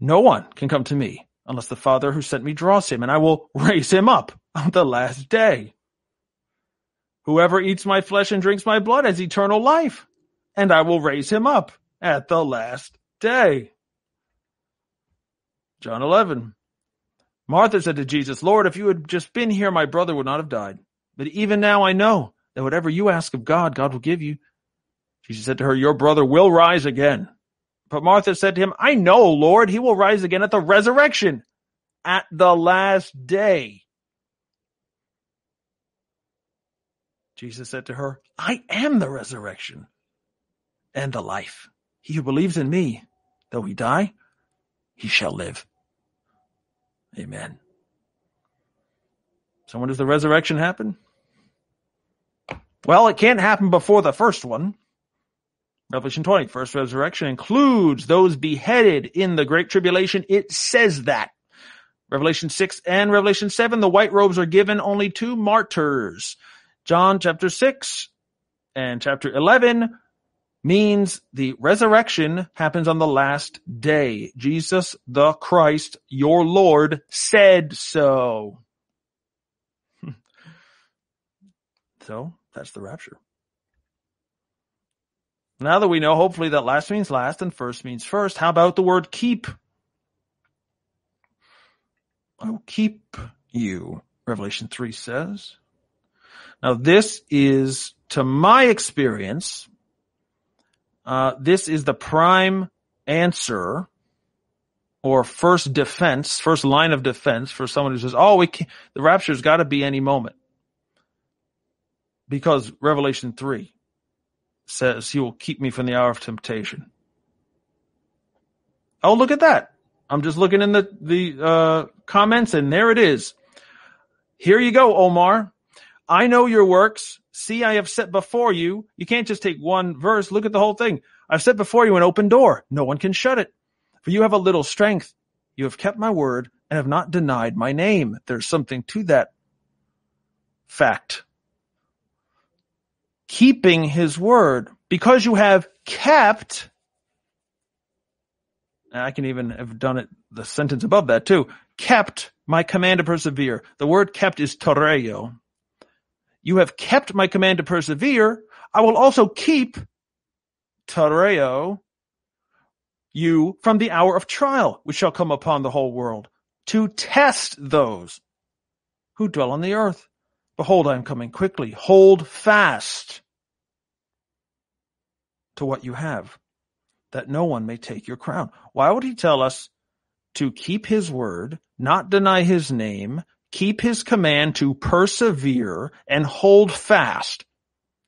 No one can come to me unless the Father who sent me draws him, and I will raise him up on the last day. Whoever eats my flesh and drinks my blood has eternal life, and I will raise him up at the last day. John 11. Martha said to Jesus, Lord, if you had just been here, my brother would not have died. But even now I know that whatever you ask of God, God will give you. Jesus said to her, Your brother will rise again. But Martha said to him, I know, Lord, he will rise again at the resurrection at the last day. Jesus said to her, I am the resurrection and the life. He who believes in me, though he die, he shall live. Amen. So when does the resurrection happen? Well, it can't happen before the first one. Revelation 20, first resurrection includes those beheaded in the great tribulation. It says that. Revelation 6 and Revelation 7, the white robes are given only to martyrs. John chapter 6 and chapter 11 means the resurrection happens on the last day. Jesus the Christ, your Lord, said so. so that's the rapture. Now that we know, hopefully, that last means last and first means first, how about the word keep? I will keep you, Revelation 3 says. Now, this is to my experience, uh, this is the prime answer or first defense, first line of defense for someone who says, "Oh, we can't, the rapture's got to be any moment," because Revelation three says He will keep me from the hour of temptation. Oh, look at that! I'm just looking in the the uh, comments, and there it is. Here you go, Omar. I know your works. See, I have set before you. You can't just take one verse. Look at the whole thing. I've set before you an open door. No one can shut it. For you have a little strength. You have kept my word and have not denied my name. There's something to that fact. Keeping his word. Because you have kept, I can even have done it, the sentence above that too, kept my command to persevere. The word kept is tereo. You have kept my command to persevere. I will also keep tereo you from the hour of trial which shall come upon the whole world to test those who dwell on the earth. Behold, I am coming quickly. Hold fast to what you have, that no one may take your crown. Why would he tell us to keep his word, not deny his name, keep his command to persevere and hold fast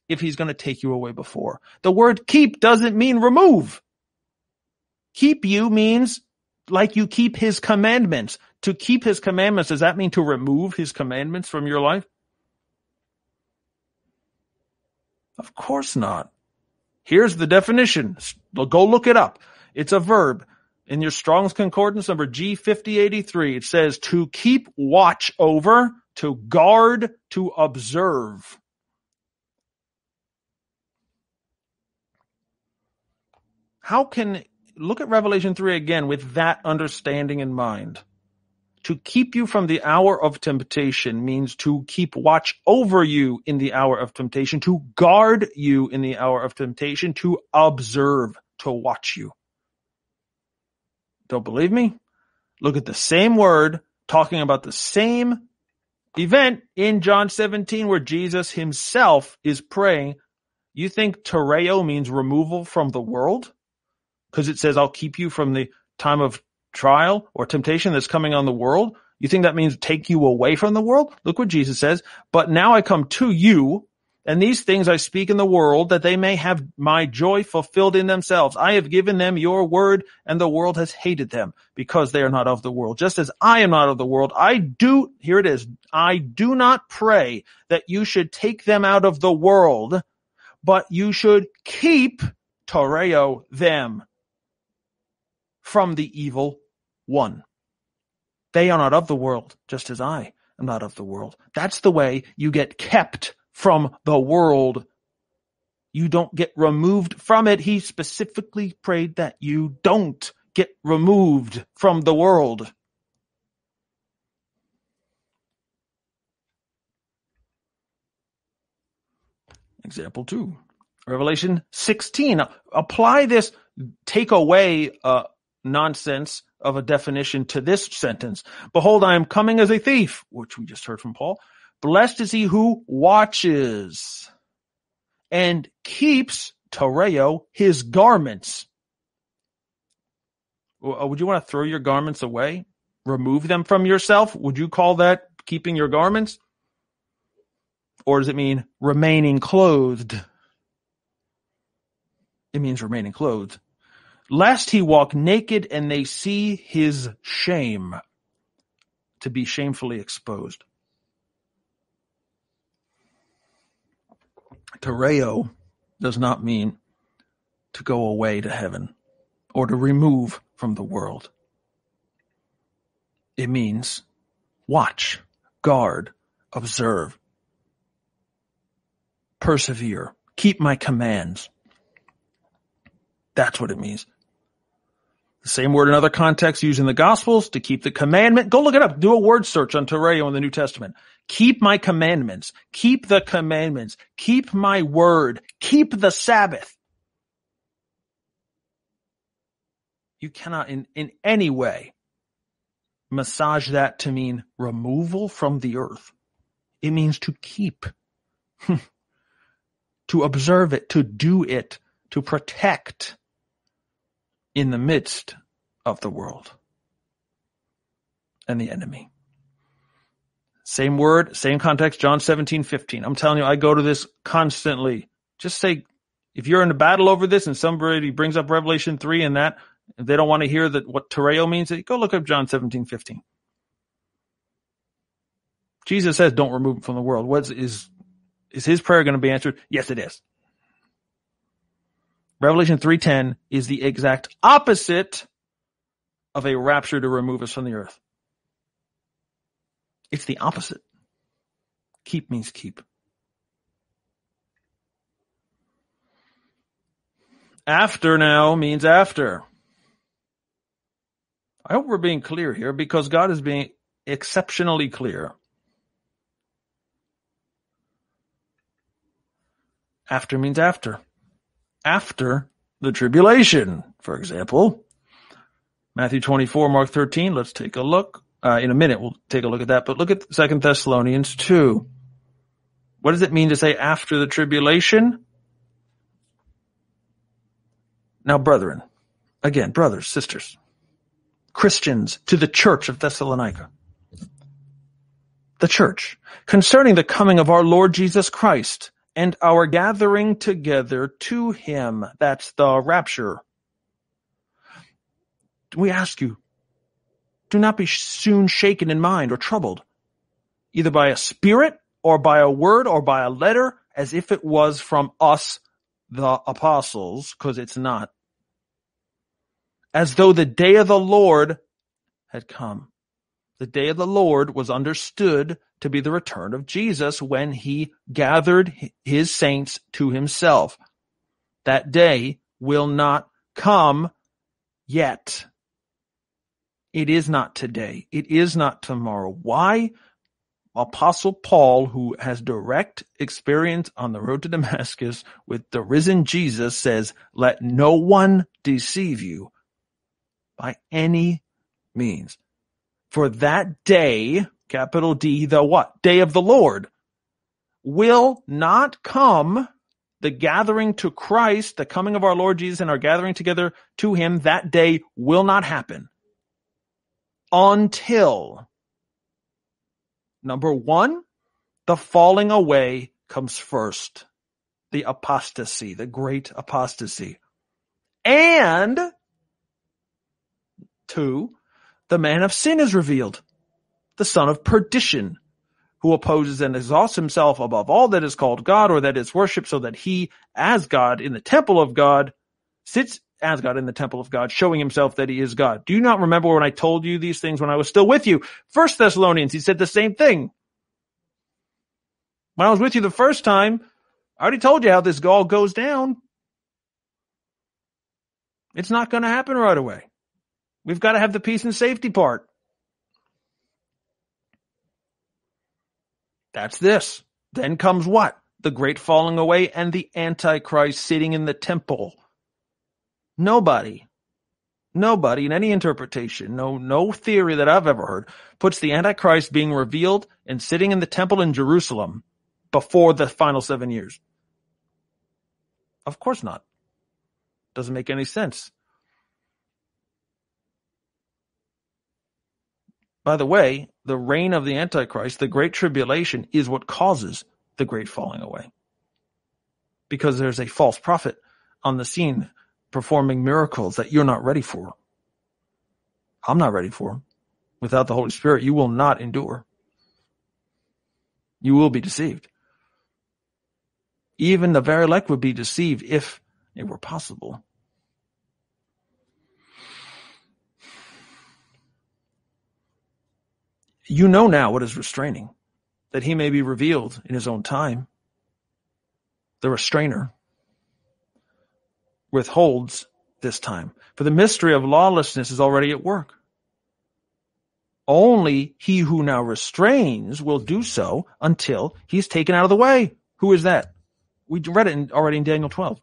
if he's going to take you away before. The word keep doesn't mean remove. Keep you means like you keep his commandments. To keep his commandments, does that mean to remove his commandments from your life? Of course not. Here's the definition. Go look it up. It's a verb. In your Strong's Concordance number G5083, it says to keep watch over, to guard, to observe. How can, look at Revelation 3 again with that understanding in mind. To keep you from the hour of temptation means to keep watch over you in the hour of temptation, to guard you in the hour of temptation, to observe, to watch you. Don't believe me? Look at the same word talking about the same event in John 17 where Jesus himself is praying. You think tereo means removal from the world? Because it says, I'll keep you from the time of trial or temptation that's coming on the world. You think that means take you away from the world? Look what Jesus says. But now I come to you and these things I speak in the world that they may have my joy fulfilled in themselves. I have given them your word and the world has hated them because they are not of the world. Just as I am not of the world, I do, here it is, I do not pray that you should take them out of the world, but you should keep Tereo them from the evil one. They are not of the world, just as I am not of the world. That's the way you get kept from the world. You don't get removed from it. He specifically prayed that you don't get removed from the world. Example two, Revelation 16. Apply this, take away uh, nonsense of a definition to this sentence. Behold, I am coming as a thief, which we just heard from Paul. Blessed is he who watches and keeps Tereo his garments. Uh, would you want to throw your garments away? Remove them from yourself? Would you call that keeping your garments? Or does it mean remaining clothed? It means remaining clothed. Lest he walk naked and they see his shame to be shamefully exposed. Tereo does not mean to go away to heaven or to remove from the world. It means watch, guard, observe, persevere, keep my commands. That's what it means. Same word in other contexts used in the Gospels to keep the commandment. Go look it up. Do a word search on Tereo in the New Testament. Keep my commandments. Keep the commandments. Keep my word. Keep the Sabbath. You cannot in, in any way massage that to mean removal from the earth. It means to keep. to observe it, to do it, to protect in the midst of the world and the enemy. Same word, same context, John 17, 15. I'm telling you, I go to this constantly. Just say, if you're in a battle over this and somebody brings up Revelation 3 and that, they don't want to hear that what tereo means, go look up John 17, 15. Jesus says, don't remove him from the world. What is, is his prayer going to be answered? Yes, it is. Revelation 3.10 is the exact opposite of a rapture to remove us from the earth. It's the opposite. Keep means keep. After now means after. I hope we're being clear here because God is being exceptionally clear. After means after. After the tribulation, for example. Matthew 24, Mark 13. Let's take a look. Uh, in a minute, we'll take a look at that, but look at Second Thessalonians 2. What does it mean to say after the tribulation? Now, brethren, again, brothers, sisters, Christians to the church of Thessalonica. The church, concerning the coming of our Lord Jesus Christ and our gathering together to him. That's the rapture. We ask you, do not be soon shaken in mind or troubled, either by a spirit or by a word or by a letter, as if it was from us, the apostles, because it's not. As though the day of the Lord had come. The day of the Lord was understood to be the return of Jesus when he gathered his saints to himself. That day will not come yet. It is not today. It is not tomorrow. Why? Apostle Paul, who has direct experience on the road to Damascus with the risen Jesus, says, Let no one deceive you by any means. For that day, capital D, the what? Day of the Lord will not come. The gathering to Christ, the coming of our Lord Jesus and our gathering together to him, that day will not happen until number one, the falling away comes first. The apostasy, the great apostasy. And two, the man of sin is revealed, the son of perdition, who opposes and exalts himself above all that is called God or that is worshipped so that he, as God in the temple of God, sits as God in the temple of God, showing himself that he is God. Do you not remember when I told you these things when I was still with you? First Thessalonians, he said the same thing. When I was with you the first time, I already told you how this all goes down. It's not going to happen right away. We've got to have the peace and safety part. That's this. Then comes what? The great falling away and the Antichrist sitting in the temple. Nobody, nobody in any interpretation, no, no theory that I've ever heard puts the Antichrist being revealed and sitting in the temple in Jerusalem before the final seven years. Of course not. Doesn't make any sense. By the way, the reign of the Antichrist, the great tribulation, is what causes the great falling away. Because there's a false prophet on the scene performing miracles that you're not ready for. I'm not ready for. Without the Holy Spirit, you will not endure. You will be deceived. Even the very elect would be deceived if it were possible. You know now what is restraining, that he may be revealed in his own time. The restrainer withholds this time. For the mystery of lawlessness is already at work. Only he who now restrains will do so until he's taken out of the way. Who is that? We read it in, already in Daniel 12.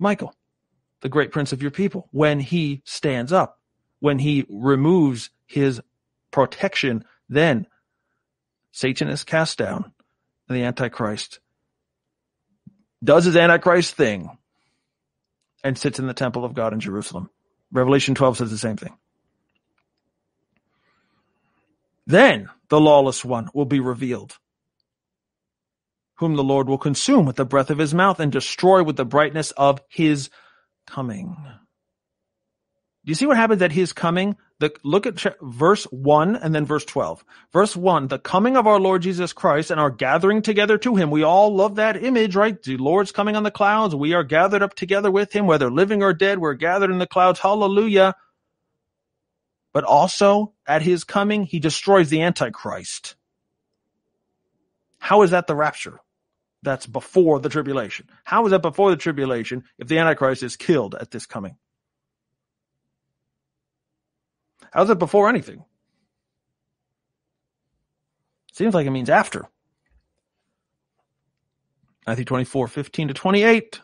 Michael, the great prince of your people, when he stands up, when he removes his protection, then Satan is cast down and the Antichrist does his Antichrist thing, and sits in the temple of God in Jerusalem. Revelation 12 says the same thing. Then the lawless one will be revealed, whom the Lord will consume with the breath of his mouth and destroy with the brightness of his coming. Do you see what happens at his coming? The, look at verse 1 and then verse 12. Verse 1, the coming of our Lord Jesus Christ and our gathering together to him. We all love that image, right? The Lord's coming on the clouds. We are gathered up together with him, whether living or dead. We're gathered in the clouds. Hallelujah. But also at his coming, he destroys the Antichrist. How is that the rapture? That's before the tribulation. How is that before the tribulation if the Antichrist is killed at this coming? How's it before anything? Seems like it means after. Matthew 24, 15 to 28.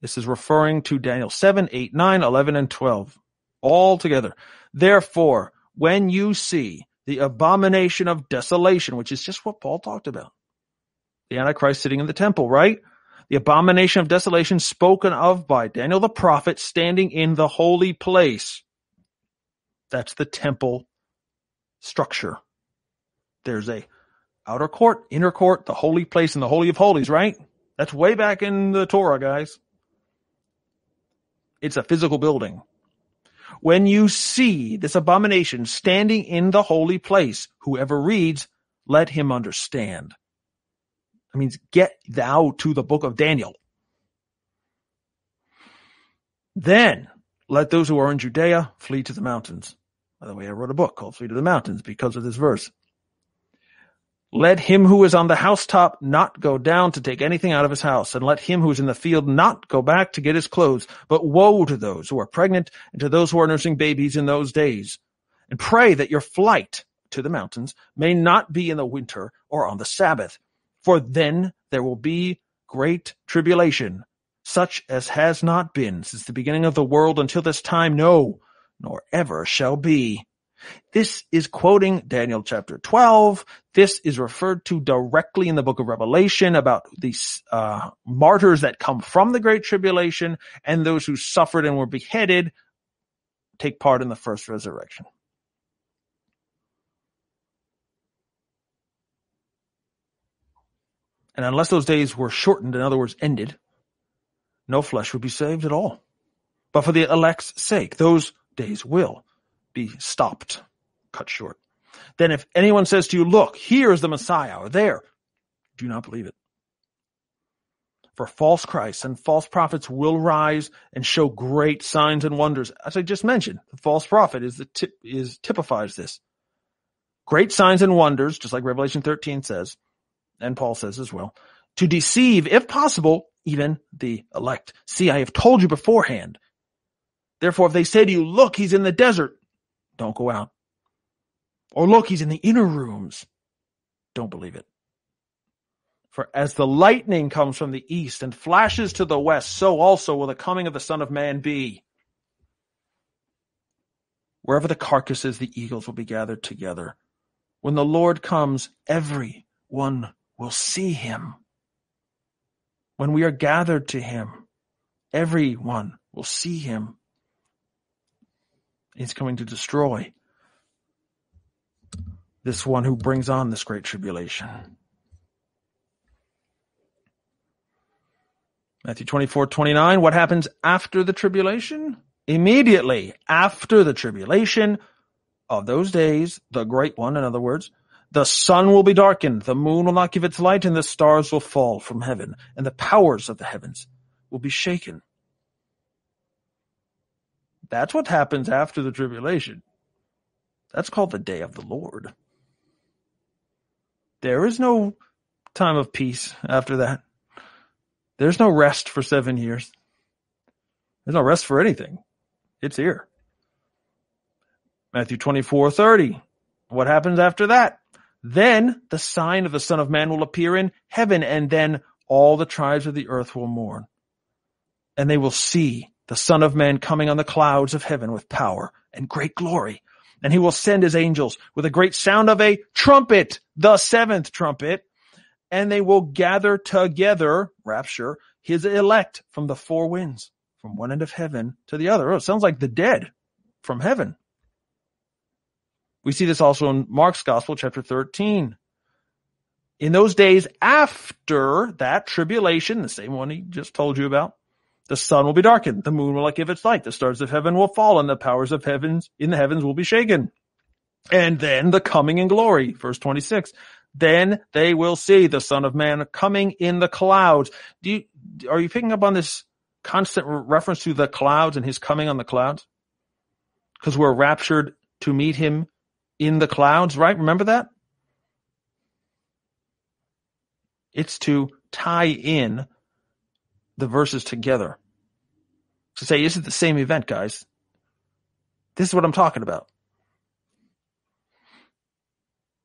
This is referring to Daniel 7, 8, 9, 11, and 12. All together. Therefore, when you see the abomination of desolation, which is just what Paul talked about, the Antichrist sitting in the temple, right? The abomination of desolation spoken of by Daniel the prophet standing in the holy place. That's the temple structure. There's a outer court, inner court, the holy place, and the holy of holies, right? That's way back in the Torah, guys. It's a physical building. When you see this abomination standing in the holy place, whoever reads, let him understand. That means get thou to the book of Daniel. Then let those who are in Judea flee to the mountains. By the way, I wrote a book called Flee to the Mountains because of this verse. Let him who is on the housetop not go down to take anything out of his house, and let him who is in the field not go back to get his clothes. But woe to those who are pregnant and to those who are nursing babies in those days. And pray that your flight to the mountains may not be in the winter or on the Sabbath, for then there will be great tribulation, such as has not been since the beginning of the world until this time, no, nor ever shall be. This is quoting Daniel chapter 12. This is referred to directly in the book of Revelation about these uh, martyrs that come from the Great Tribulation and those who suffered and were beheaded take part in the first resurrection. And unless those days were shortened, in other words, ended, no flesh would be saved at all. But for the elect's sake, those days will be stopped, cut short. Then if anyone says to you, look, here is the Messiah, or there, do not believe it. For false Christs and false prophets will rise and show great signs and wonders. As I just mentioned, the false prophet is the tip, is typifies this. Great signs and wonders, just like Revelation 13 says, and Paul says as well, to deceive, if possible, even the elect. See, I have told you beforehand. Therefore, if they say to you, look, he's in the desert, don't go out. Or look, he's in the inner rooms. Don't believe it. For as the lightning comes from the east and flashes to the west, so also will the coming of the Son of Man be. Wherever the carcasses, the eagles will be gathered together. When the Lord comes, every one will see him. When we are gathered to him, everyone will see him. He's coming to destroy this one who brings on this great tribulation. Matthew 24, 29. What happens after the tribulation? Immediately after the tribulation of those days, the great one, in other words, the sun will be darkened, the moon will not give its light, and the stars will fall from heaven, and the powers of the heavens will be shaken. That's what happens after the tribulation. That's called the day of the Lord. There is no time of peace after that. There's no rest for seven years. There's no rest for anything. It's here. Matthew 24, 30. What happens after that? Then the sign of the Son of Man will appear in heaven, and then all the tribes of the earth will mourn. And they will see the Son of Man coming on the clouds of heaven with power and great glory. And he will send his angels with a great sound of a trumpet, the seventh trumpet. and they will gather together, rapture, his elect from the four winds, from one end of heaven to the other. Oh, it sounds like the dead from heaven. We see this also in Mark's Gospel, chapter 13. In those days after that tribulation, the same one he just told you about, the sun will be darkened, the moon will not give its light, the stars of heaven will fall, and the powers of heavens in the heavens will be shaken. And then the coming in glory, verse 26. Then they will see the Son of Man coming in the clouds. Do you, are you picking up on this constant reference to the clouds and his coming on the clouds? Because we're raptured to meet him in the clouds, right? Remember that? It's to tie in the verses together. To say, is it the same event, guys? This is what I'm talking about.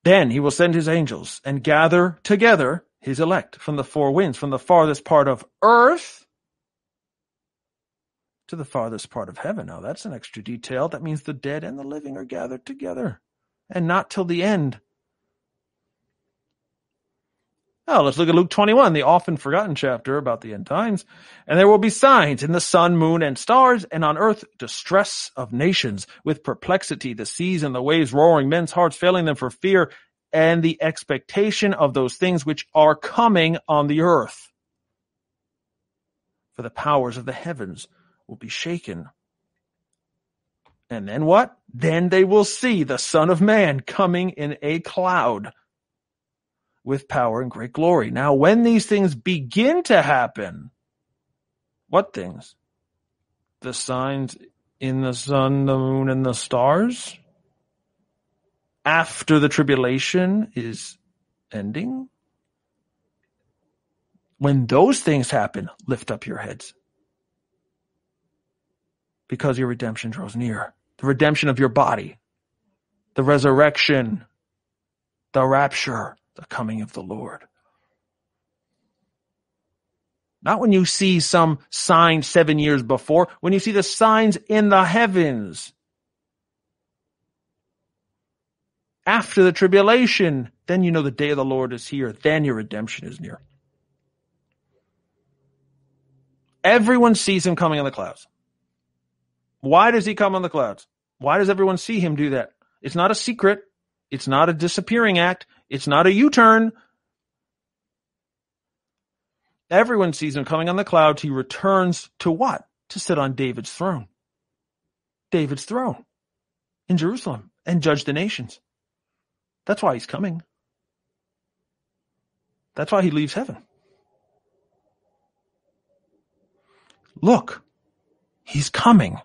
Then he will send his angels and gather together his elect from the four winds, from the farthest part of earth to the farthest part of heaven. Now that's an extra detail. That means the dead and the living are gathered together and not till the end. Now let's look at Luke 21, the often forgotten chapter about the end times. And there will be signs in the sun, moon, and stars, and on earth distress of nations, with perplexity, the seas and the waves roaring, men's hearts failing them for fear, and the expectation of those things which are coming on the earth. For the powers of the heavens will be shaken. And then what? Then they will see the Son of Man coming in a cloud with power and great glory. Now, when these things begin to happen, what things? The signs in the sun, the moon, and the stars? After the tribulation is ending? When those things happen, lift up your heads. Because your redemption draws near. The redemption of your body. The resurrection. The rapture the coming of the Lord. Not when you see some sign seven years before, when you see the signs in the heavens. After the tribulation, then you know the day of the Lord is here. Then your redemption is near. Everyone sees him coming on the clouds. Why does he come on the clouds? Why does everyone see him do that? It's not a secret. It's not a disappearing act. It's not a U-turn. Everyone sees him coming on the clouds. He returns to what? To sit on David's throne. David's throne in Jerusalem and judge the nations. That's why he's coming. That's why he leaves heaven. Look, he's coming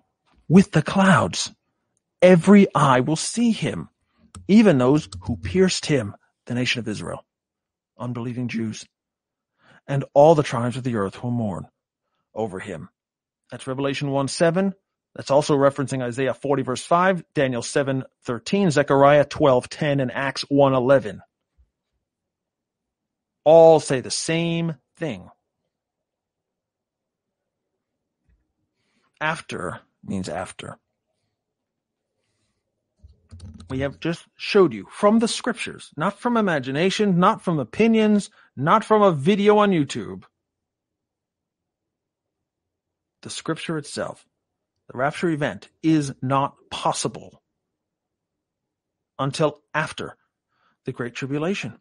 with the clouds. Every eye will see him, even those who pierced him the nation of Israel, unbelieving Jews, and all the tribes of the earth will mourn over him. That's Revelation 1 7. That's also referencing Isaiah 40 verse 5, Daniel 7 13, Zechariah 12 10, and Acts 1 11. All say the same thing. After means after we have just showed you from the scriptures, not from imagination, not from opinions, not from a video on YouTube. The scripture itself, the rapture event, is not possible until after the Great Tribulation.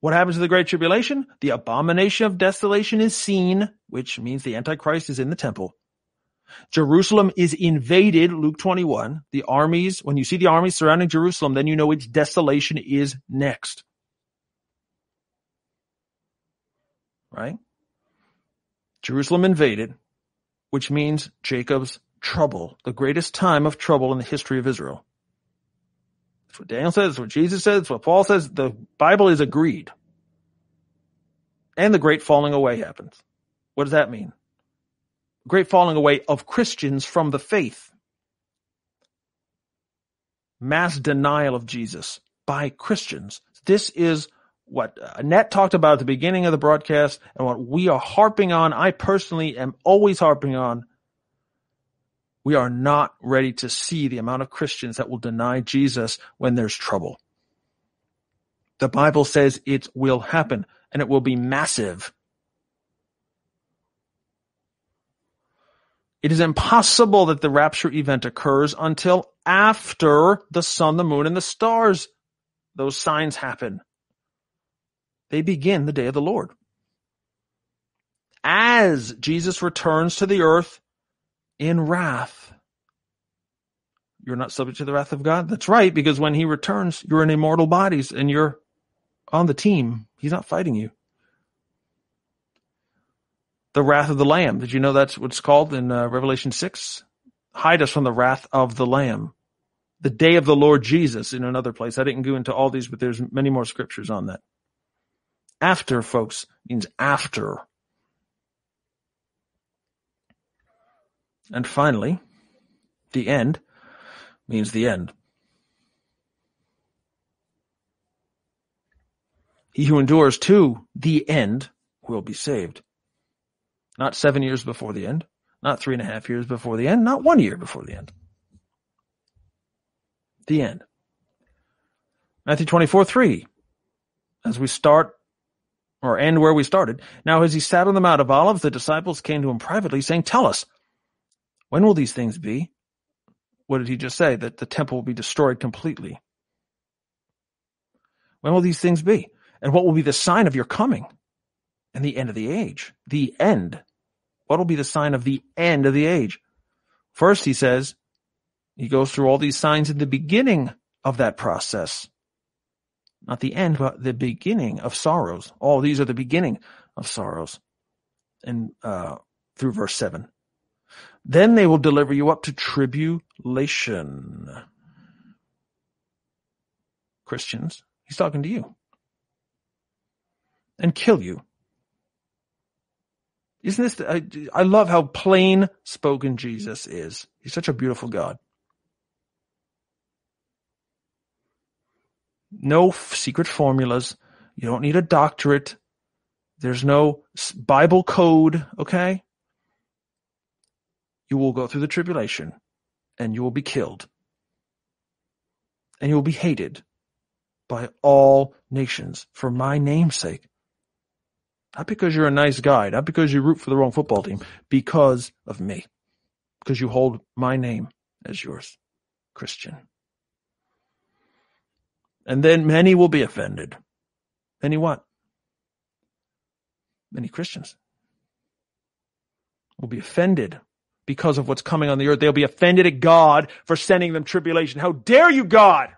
What happens to the Great Tribulation? The abomination of desolation is seen, which means the Antichrist is in the temple. Jerusalem is invaded, Luke 21. The armies, when you see the armies surrounding Jerusalem, then you know its desolation is next. Right? Jerusalem invaded, which means Jacob's trouble, the greatest time of trouble in the history of Israel. That's what Daniel says, that's what Jesus says, that's what Paul says. The Bible is agreed. And the great falling away happens. What does that mean? Great falling away of Christians from the faith. Mass denial of Jesus by Christians. This is what Annette talked about at the beginning of the broadcast and what we are harping on. I personally am always harping on. We are not ready to see the amount of Christians that will deny Jesus when there's trouble. The Bible says it will happen. and it will be massive. It is impossible that the rapture event occurs until after the sun, the moon, and the stars. Those signs happen. They begin the day of the Lord. As Jesus returns to the earth in wrath, you're not subject to the wrath of God. That's right, because when he returns, you're in immortal bodies and you're on the team. He's not fighting you the wrath of the Lamb. Did you know that's what it's called in uh, Revelation 6? Hide us from the wrath of the Lamb. The day of the Lord Jesus in another place. I didn't go into all these, but there's many more scriptures on that. After, folks, means after. And finally, the end means the end. He who endures to the end will be saved. Not seven years before the end. Not three and a half years before the end. Not one year before the end. The end. Matthew 24, 3. As we start or end where we started. Now, as he sat on the Mount of Olives, the disciples came to him privately saying, tell us, when will these things be? What did he just say? That the temple will be destroyed completely. When will these things be? And what will be the sign of your coming and the end of the age? The end what will be the sign of the end of the age? First, he says, he goes through all these signs in the beginning of that process. Not the end, but the beginning of sorrows. All these are the beginning of sorrows. And uh, through verse 7. Then they will deliver you up to tribulation. Christians, he's talking to you. And kill you isn't this, I, I love how plain spoken Jesus is. He's such a beautiful God. No f- secret formulas. You don't need a doctorate. There's no Bible code, okay? You will go through the tribulation and you will be killed. And you will be hated by all nations for my name's sake. Not because you're a nice guy, not because you root for the wrong football team, because of me. Because you hold my name as yours, Christian. And then many will be offended. Many what? Many Christians will be offended because of what's coming on the earth. They'll be offended at God for sending them tribulation. How dare you, God?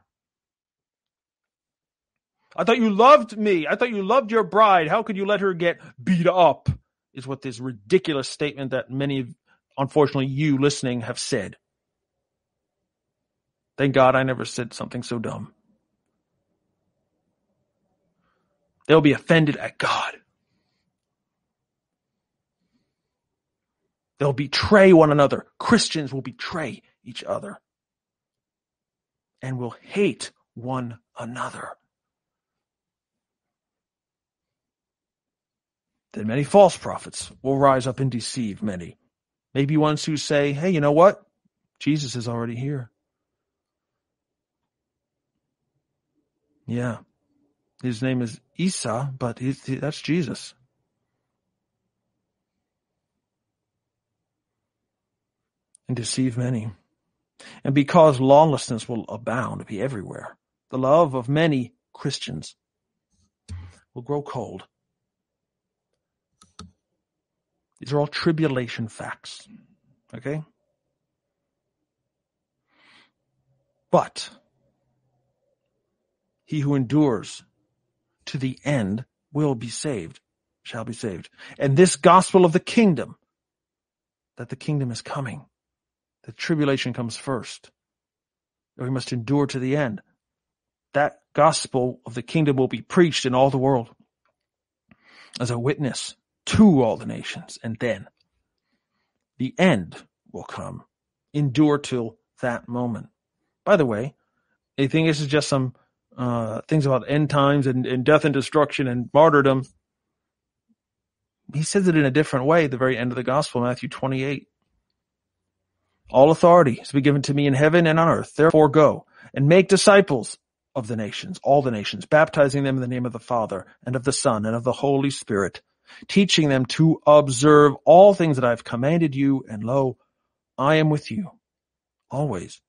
I thought you loved me. I thought you loved your bride. How could you let her get beat up? Is what this ridiculous statement that many, unfortunately, you listening have said. Thank God I never said something so dumb. They'll be offended at God. They'll betray one another. Christians will betray each other and will hate one another. Then many false prophets will rise up and deceive many. Maybe ones who say, hey, you know what? Jesus is already here. Yeah. His name is Isa, but he, that's Jesus. And deceive many. And because lawlessness will abound, be everywhere, the love of many Christians will grow cold. These are all tribulation facts. Okay? But he who endures to the end will be saved, shall be saved. And this gospel of the kingdom, that the kingdom is coming, the tribulation comes first. We must endure to the end. That gospel of the kingdom will be preached in all the world as a witness to all the nations, and then the end will come. Endure till that moment. By the way, I think this is just some uh, things about end times and, and death and destruction and martyrdom. He says it in a different way at the very end of the gospel, Matthew 28. All authority has been given to me in heaven and on earth. Therefore go and make disciples of the nations, all the nations, baptizing them in the name of the Father and of the Son and of the Holy Spirit, teaching them to observe all things that I have commanded you. And lo, I am with you always,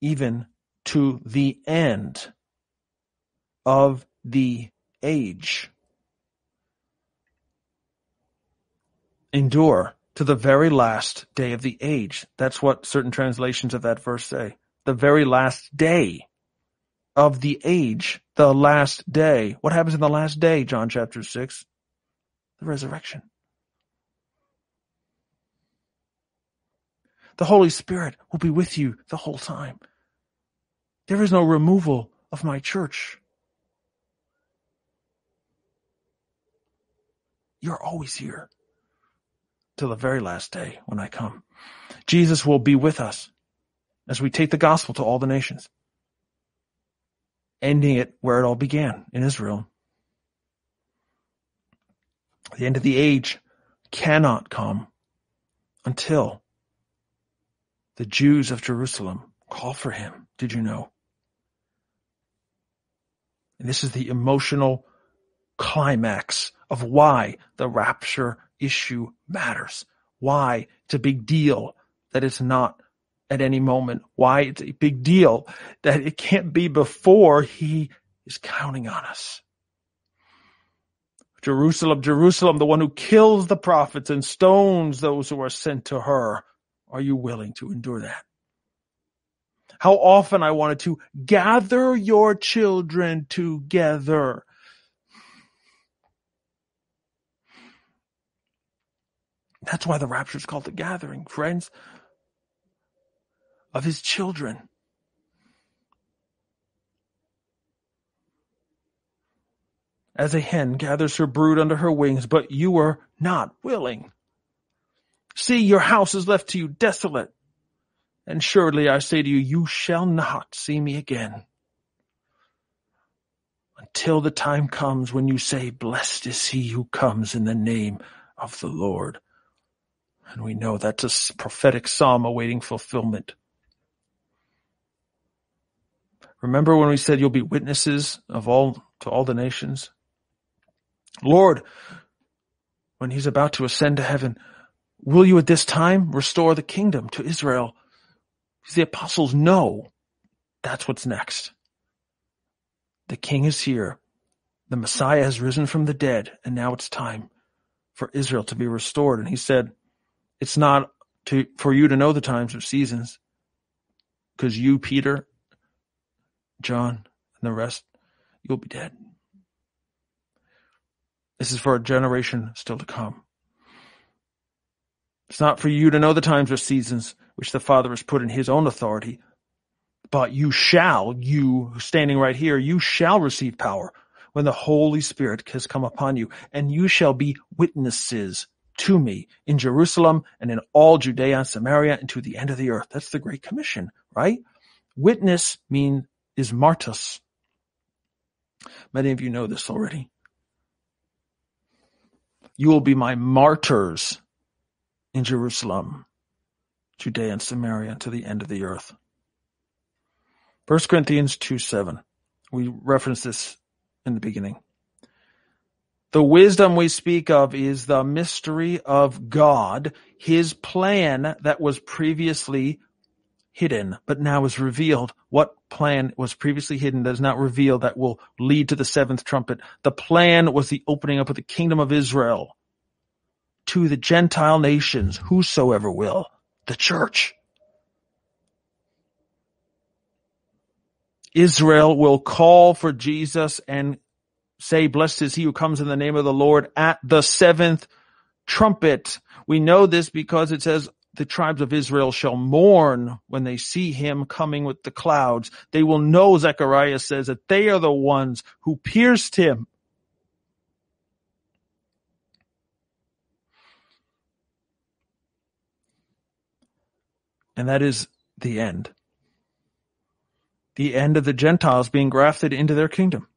even to the end of the age. Endure to the very last day of the age. That's what certain translations of that verse say. The very last day of the age, the last day. What happens in the last day, John chapter 6? The resurrection. The Holy Spirit will be with you the whole time. There is no removal of my church. You're always here till the very last day when I come. Jesus will be with us as we take the gospel to all the nations, ending it where it all began in Israel. The end of the age cannot come until the Jews of Jerusalem call for him. Did you know? And this is the emotional climax of why the rapture issue matters. Why it's a big deal that it's not at any moment. Why it's a big deal that it can't be before he is counting on us. Jerusalem, Jerusalem, the one who kills the prophets and stones those who are sent to her. Are you willing to endure that? How often I wanted to gather your children together That's why the rapture is called the gathering, friends, of his children. As a hen gathers her brood under her wings, but you were not willing. See, your house is left to you desolate. And surely I say to you, you shall not see me again. Until the time comes when you say, blessed is he who comes in the name of the Lord. And we know that's a prophetic psalm awaiting fulfillment. Remember when we said you'll be witnesses of all to all the nations? Lord, when he's about to ascend to heaven, will you at this time restore the kingdom to Israel? The apostles know that's what's next. The king is here. The Messiah has risen from the dead, and now it's time for Israel to be restored. And he said, it's not to for you to know the times or seasons, because you, Peter, John, and the rest, you'll be dead. This is for a generation still to come. It's not for you to know the times or seasons which the Father has put in his own authority, but you shall, you standing right here, you shall receive power when the Holy Spirit has come upon you, and you shall be witnesses to me in Jerusalem and in all Judea and Samaria and to the end of the earth. That's the Great Commission, right? Witness mean is martus. Many of you know this already. You will be my martyrs in Jerusalem, Judea and Samaria to the end of the earth. 1 Corinthians 2 7. We referenced this in the beginning. The wisdom we speak of is the mystery of God, his plan that was previously hidden, but now is revealed. What plan was previously hidden that is not revealed that will lead to the seventh trumpet? The plan was the opening up of the kingdom of Israel to the Gentile nations, whosoever will, the church. Israel will call for Jesus and say, blessed is he who comes in the name of the Lord at the seventh trumpet. We know this because it says the tribes of Israel shall mourn when they see him coming with the clouds. They will know, Zechariah says, that they are the ones who pierced him. And that is the end. The end of the Gentiles being grafted into their kingdom.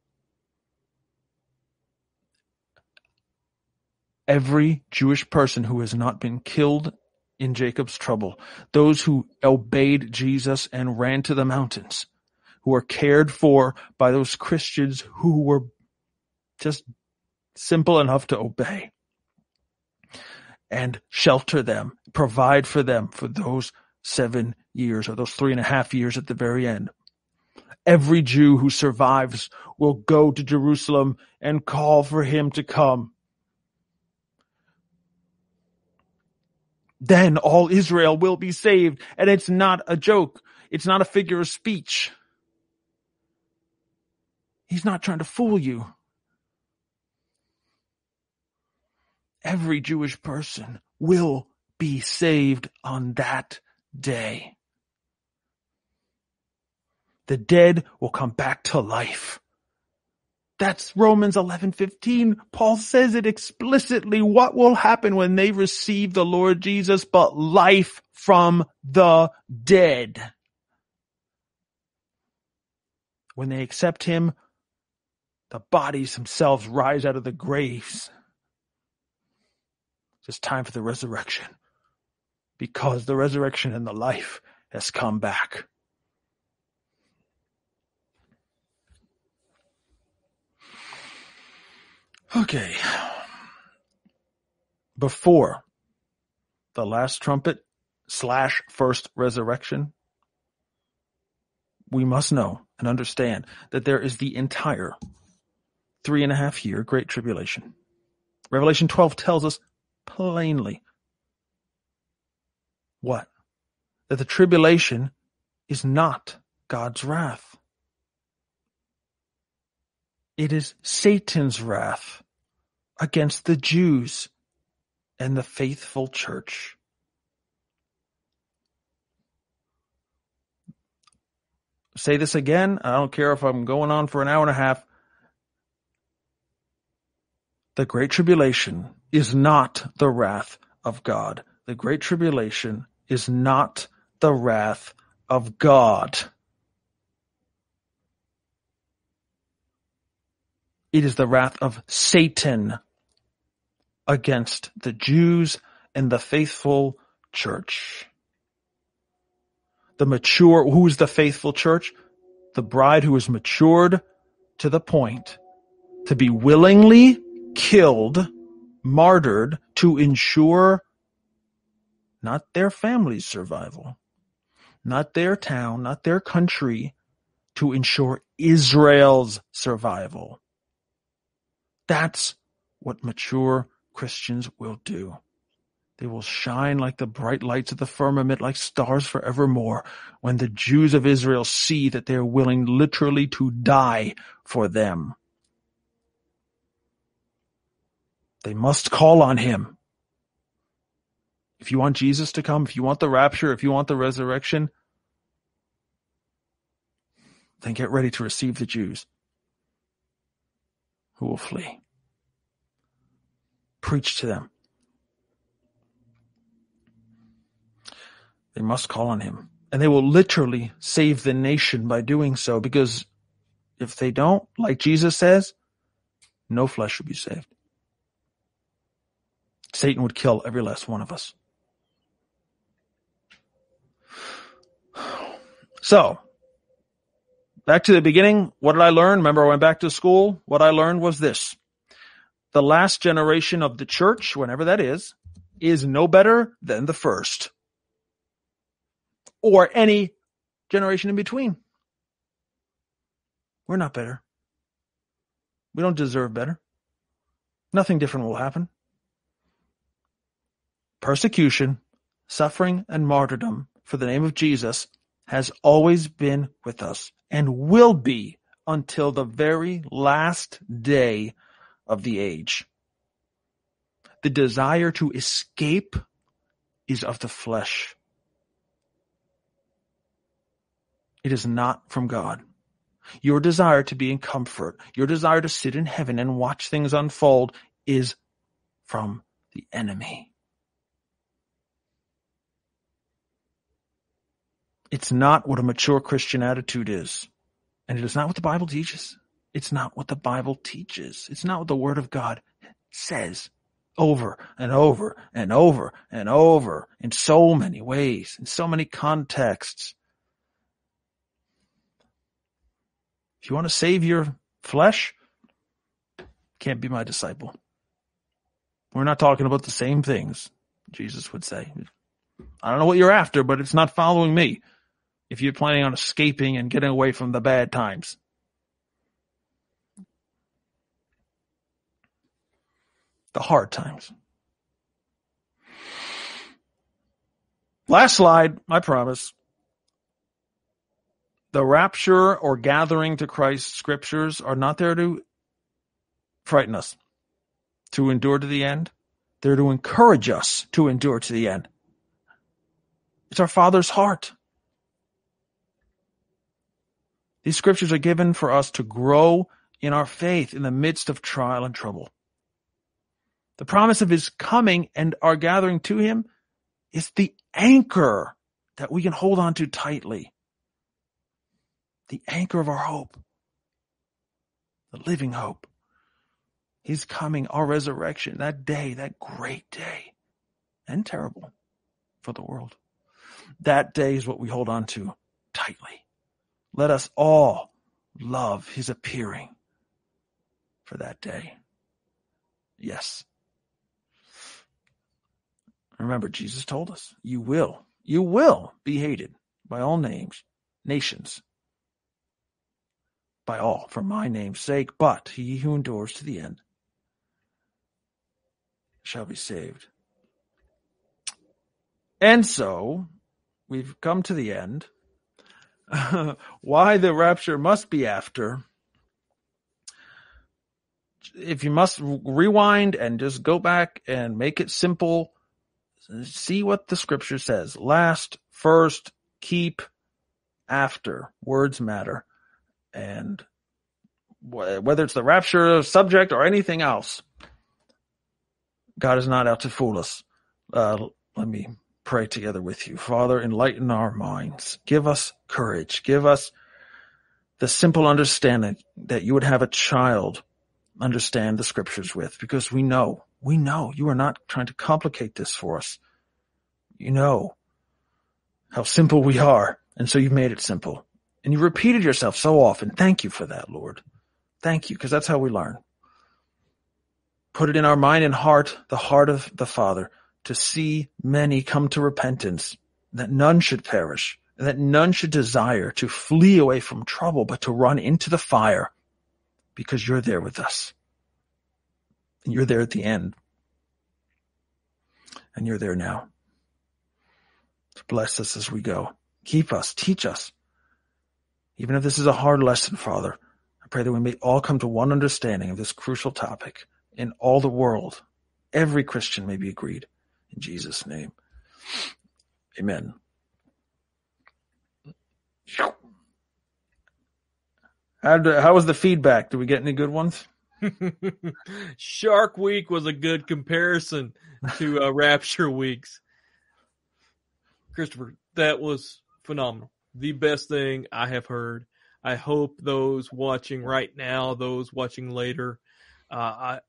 every Jewish person who has not been killed in Jacob's trouble, those who obeyed Jesus and ran to the mountains, who are cared for by those Christians who were just simple enough to obey and shelter them, provide for them for those seven years or those three and a half years at the very end. Every Jew who survives will go to Jerusalem and call for him to come. Then all Israel will be saved. And it's not a joke. It's not a figure of speech. He's not trying to fool you. Every Jewish person will be saved on that day. The dead will come back to life. That's Romans 11:15. Paul says it explicitly. What will happen when they receive the Lord Jesus but life from the dead? When they accept him, the bodies themselves rise out of the graves. It's time for the resurrection because the resurrection and the life has come back. Okay. Before the last trumpet slash first resurrection, we must know and understand that there is the entire three and a half year great tribulation. Revelation 12 tells us plainly what? That the tribulation is not God's wrath. It is Satan's wrath against the Jews and the faithful church. Say this again. I don't care if I'm going on for an hour and a half. The Great Tribulation is not the wrath of God. The Great Tribulation is not the wrath of God. It is the wrath of Satan against the Jews and the faithful church. The mature, who is the faithful church? The bride who is matured to the point to be willingly killed, martyred to ensure not their family's survival, not their town, not their country, to ensure Israel's survival. That's what mature Christians will do. They will shine like the bright lights of the firmament, like stars forevermore, when the Jews of Israel see that they are willing literally to die for them. They must call on him. If you want Jesus to come, if you want the rapture, if you want the resurrection, then get ready to receive the Jews who will flee. Preach to them. They must call on him. And they will literally save the nation by doing so because if they don't, like Jesus says, no flesh will be saved. Satan would kill every last one of us. So, Back to the beginning. What did I learn? Remember I went back to school. What I learned was this. The last generation of the church, whenever that is, is no better than the first. Or any generation in between. We're not better. We don't deserve better. Nothing different will happen. Persecution, suffering, and martyrdom for the name of Jesus has always been with us and will be until the very last day of the age. The desire to escape is of the flesh. It is not from God. Your desire to be in comfort, your desire to sit in heaven and watch things unfold is from the enemy. It's not what a mature Christian attitude is. And it is not what the Bible teaches. It's not what the Bible teaches. It's not what the Word of God says over and over and over and over in so many ways, in so many contexts. If you want to save your flesh, can't be my disciple. We're not talking about the same things, Jesus would say. I don't know what you're after, but it's not following me if you're planning on escaping and getting away from the bad times. The hard times. Last slide, I promise. The rapture or gathering to Christ scriptures are not there to frighten us, to endure to the end. They're to encourage us to endure to the end. It's our Father's heart. These scriptures are given for us to grow in our faith in the midst of trial and trouble. The promise of his coming and our gathering to him is the anchor that we can hold on to tightly. The anchor of our hope. The living hope. He's coming, our resurrection, that day, that great day, and terrible for the world. That day is what we hold on to tightly. Let us all love his appearing for that day. Yes. Remember, Jesus told us, you will, you will be hated by all names, nations, by all for my name's sake, but he who endures to the end shall be saved. And so we've come to the end. Why the rapture must be after. If you must rewind and just go back and make it simple, see what the scripture says. Last, first, keep, after. Words matter. And whether it's the rapture subject or anything else, God is not out to fool us. Uh, let me pray together with you. Father, enlighten our minds. Give us courage. Give us the simple understanding that you would have a child understand the scriptures with because we know, we know you are not trying to complicate this for us. You know how simple we are. And so you've made it simple and you repeated yourself so often. Thank you for that, Lord. Thank you because that's how we learn. Put it in our mind and heart, the heart of the Father to see many come to repentance, that none should perish, and that none should desire to flee away from trouble, but to run into the fire because you're there with us. And you're there at the end. And you're there now. Bless us as we go. Keep us, teach us. Even if this is a hard lesson, Father, I pray that we may all come to one understanding of this crucial topic in all the world. Every Christian may be agreed. In Jesus' name. Amen. How, how was the feedback? Did we get any good ones? Shark Week was a good comparison to uh, Rapture Weeks. Christopher, that was phenomenal. The best thing I have heard. I hope those watching right now, those watching later, uh, I,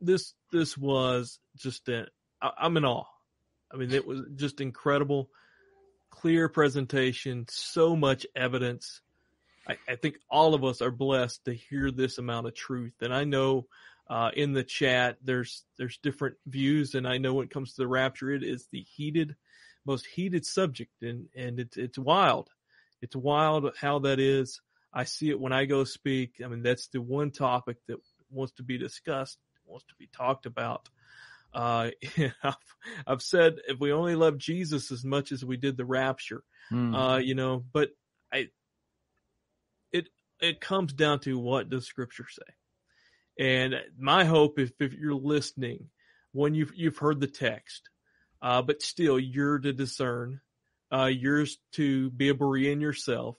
this this was just a, I, am in awe. I mean, it was just incredible, clear presentation, so much evidence. I, I think all of us are blessed to hear this amount of truth. And I know uh, in the chat there's there's different views, and I know when it comes to the rapture, it is the heated, most heated subject, and and it's it's wild. It's wild how that is. I see it when I go speak. I mean, that's the one topic that wants to be discussed, wants to be talked about. Uh, I've, I've, said if we only love Jesus as much as we did the rapture, mm. uh, you know, but I, it, it comes down to what does scripture say? And my hope if, if you're listening, when you've, you've heard the text, uh, but still you're to discern, uh, yours to be a Berean yourself.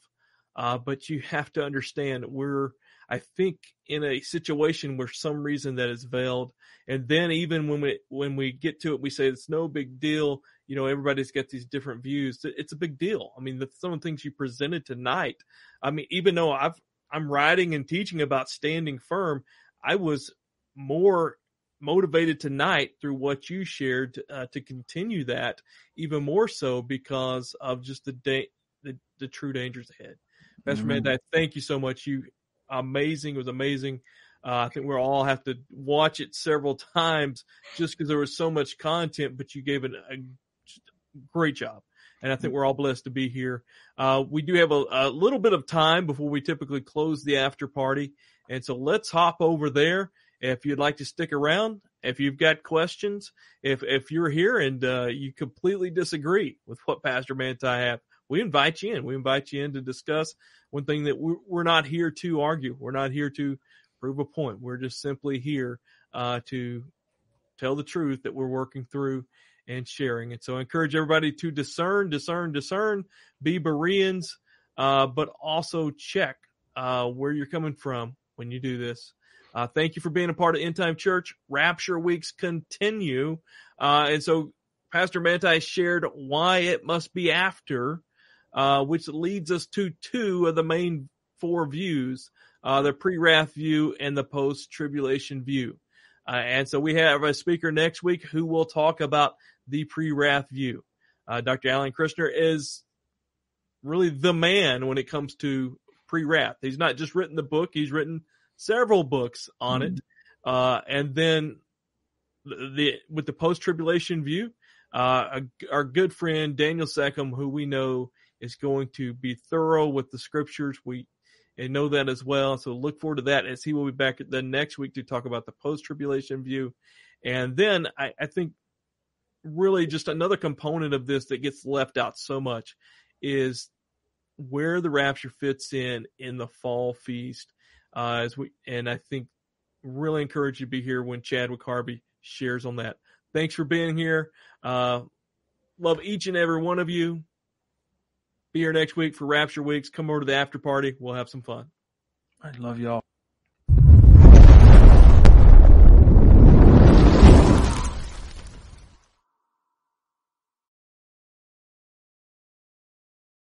Uh, but you have to understand we're, I think in a situation where some reason that is veiled, and then even when we when we get to it, we say it's no big deal. You know, everybody's got these different views. It's a big deal. I mean, the, some of the things you presented tonight. I mean, even though I've I'm writing and teaching about standing firm, I was more motivated tonight through what you shared uh, to continue that even more so because of just the day the, the true dangers ahead. Pastor Mhm. Mantei, thank you so much. You amazing. It was amazing. Uh, I think we'll all have to watch it several times just because there was so much content, but you gave it a, a great job. And I think we're all blessed to be here. Uh, we do have a, a little bit of time before we typically close the after party. And so let's hop over there. If you'd like to stick around, if you've got questions, if, if you're here and, uh, you completely disagree with what Pastor Mantei have, we invite you in. We invite you in to discuss one thing that we're, we're not here to argue. We're not here to prove a point. We're just simply here uh, to tell the truth that we're working through and sharing. And so I encourage everybody to discern, discern, discern, be Bereans, uh, but also check uh, where you're coming from when you do this. Uh, thank you for being a part of Endtime Church. Rapture weeks continue. Uh, and so Pastor Mantei shared why it must be after, uh, which leads us to two of the main four views uh, the pre-wrath view and the post-tribulation view. Uh, and so we have a speaker next week who will talk about the pre-wrath view. Uh, Dr. Alan Kurschner is really the man when it comes to pre-wrath. He's not just written the book; he's written several books on it. Uh, and then the, the with the post-tribulation view, uh, our good friend Daniel Seckham, who we know is going to be thorough with the scriptures. We and know that as well. So look forward to that as he will be back the next week to talk about the post tribulation view. And then I, I, think really just another component of this that gets left out so much is where the rapture fits in in the fall feast. Uh, as we, and I think really encourage you to be here when Chadwick Harvey shares on that. Thanks for being here. Uh, love each and every one of you. Be here next week for Rapture Weeks. Come over to the after party. We'll have some fun. I love y'all.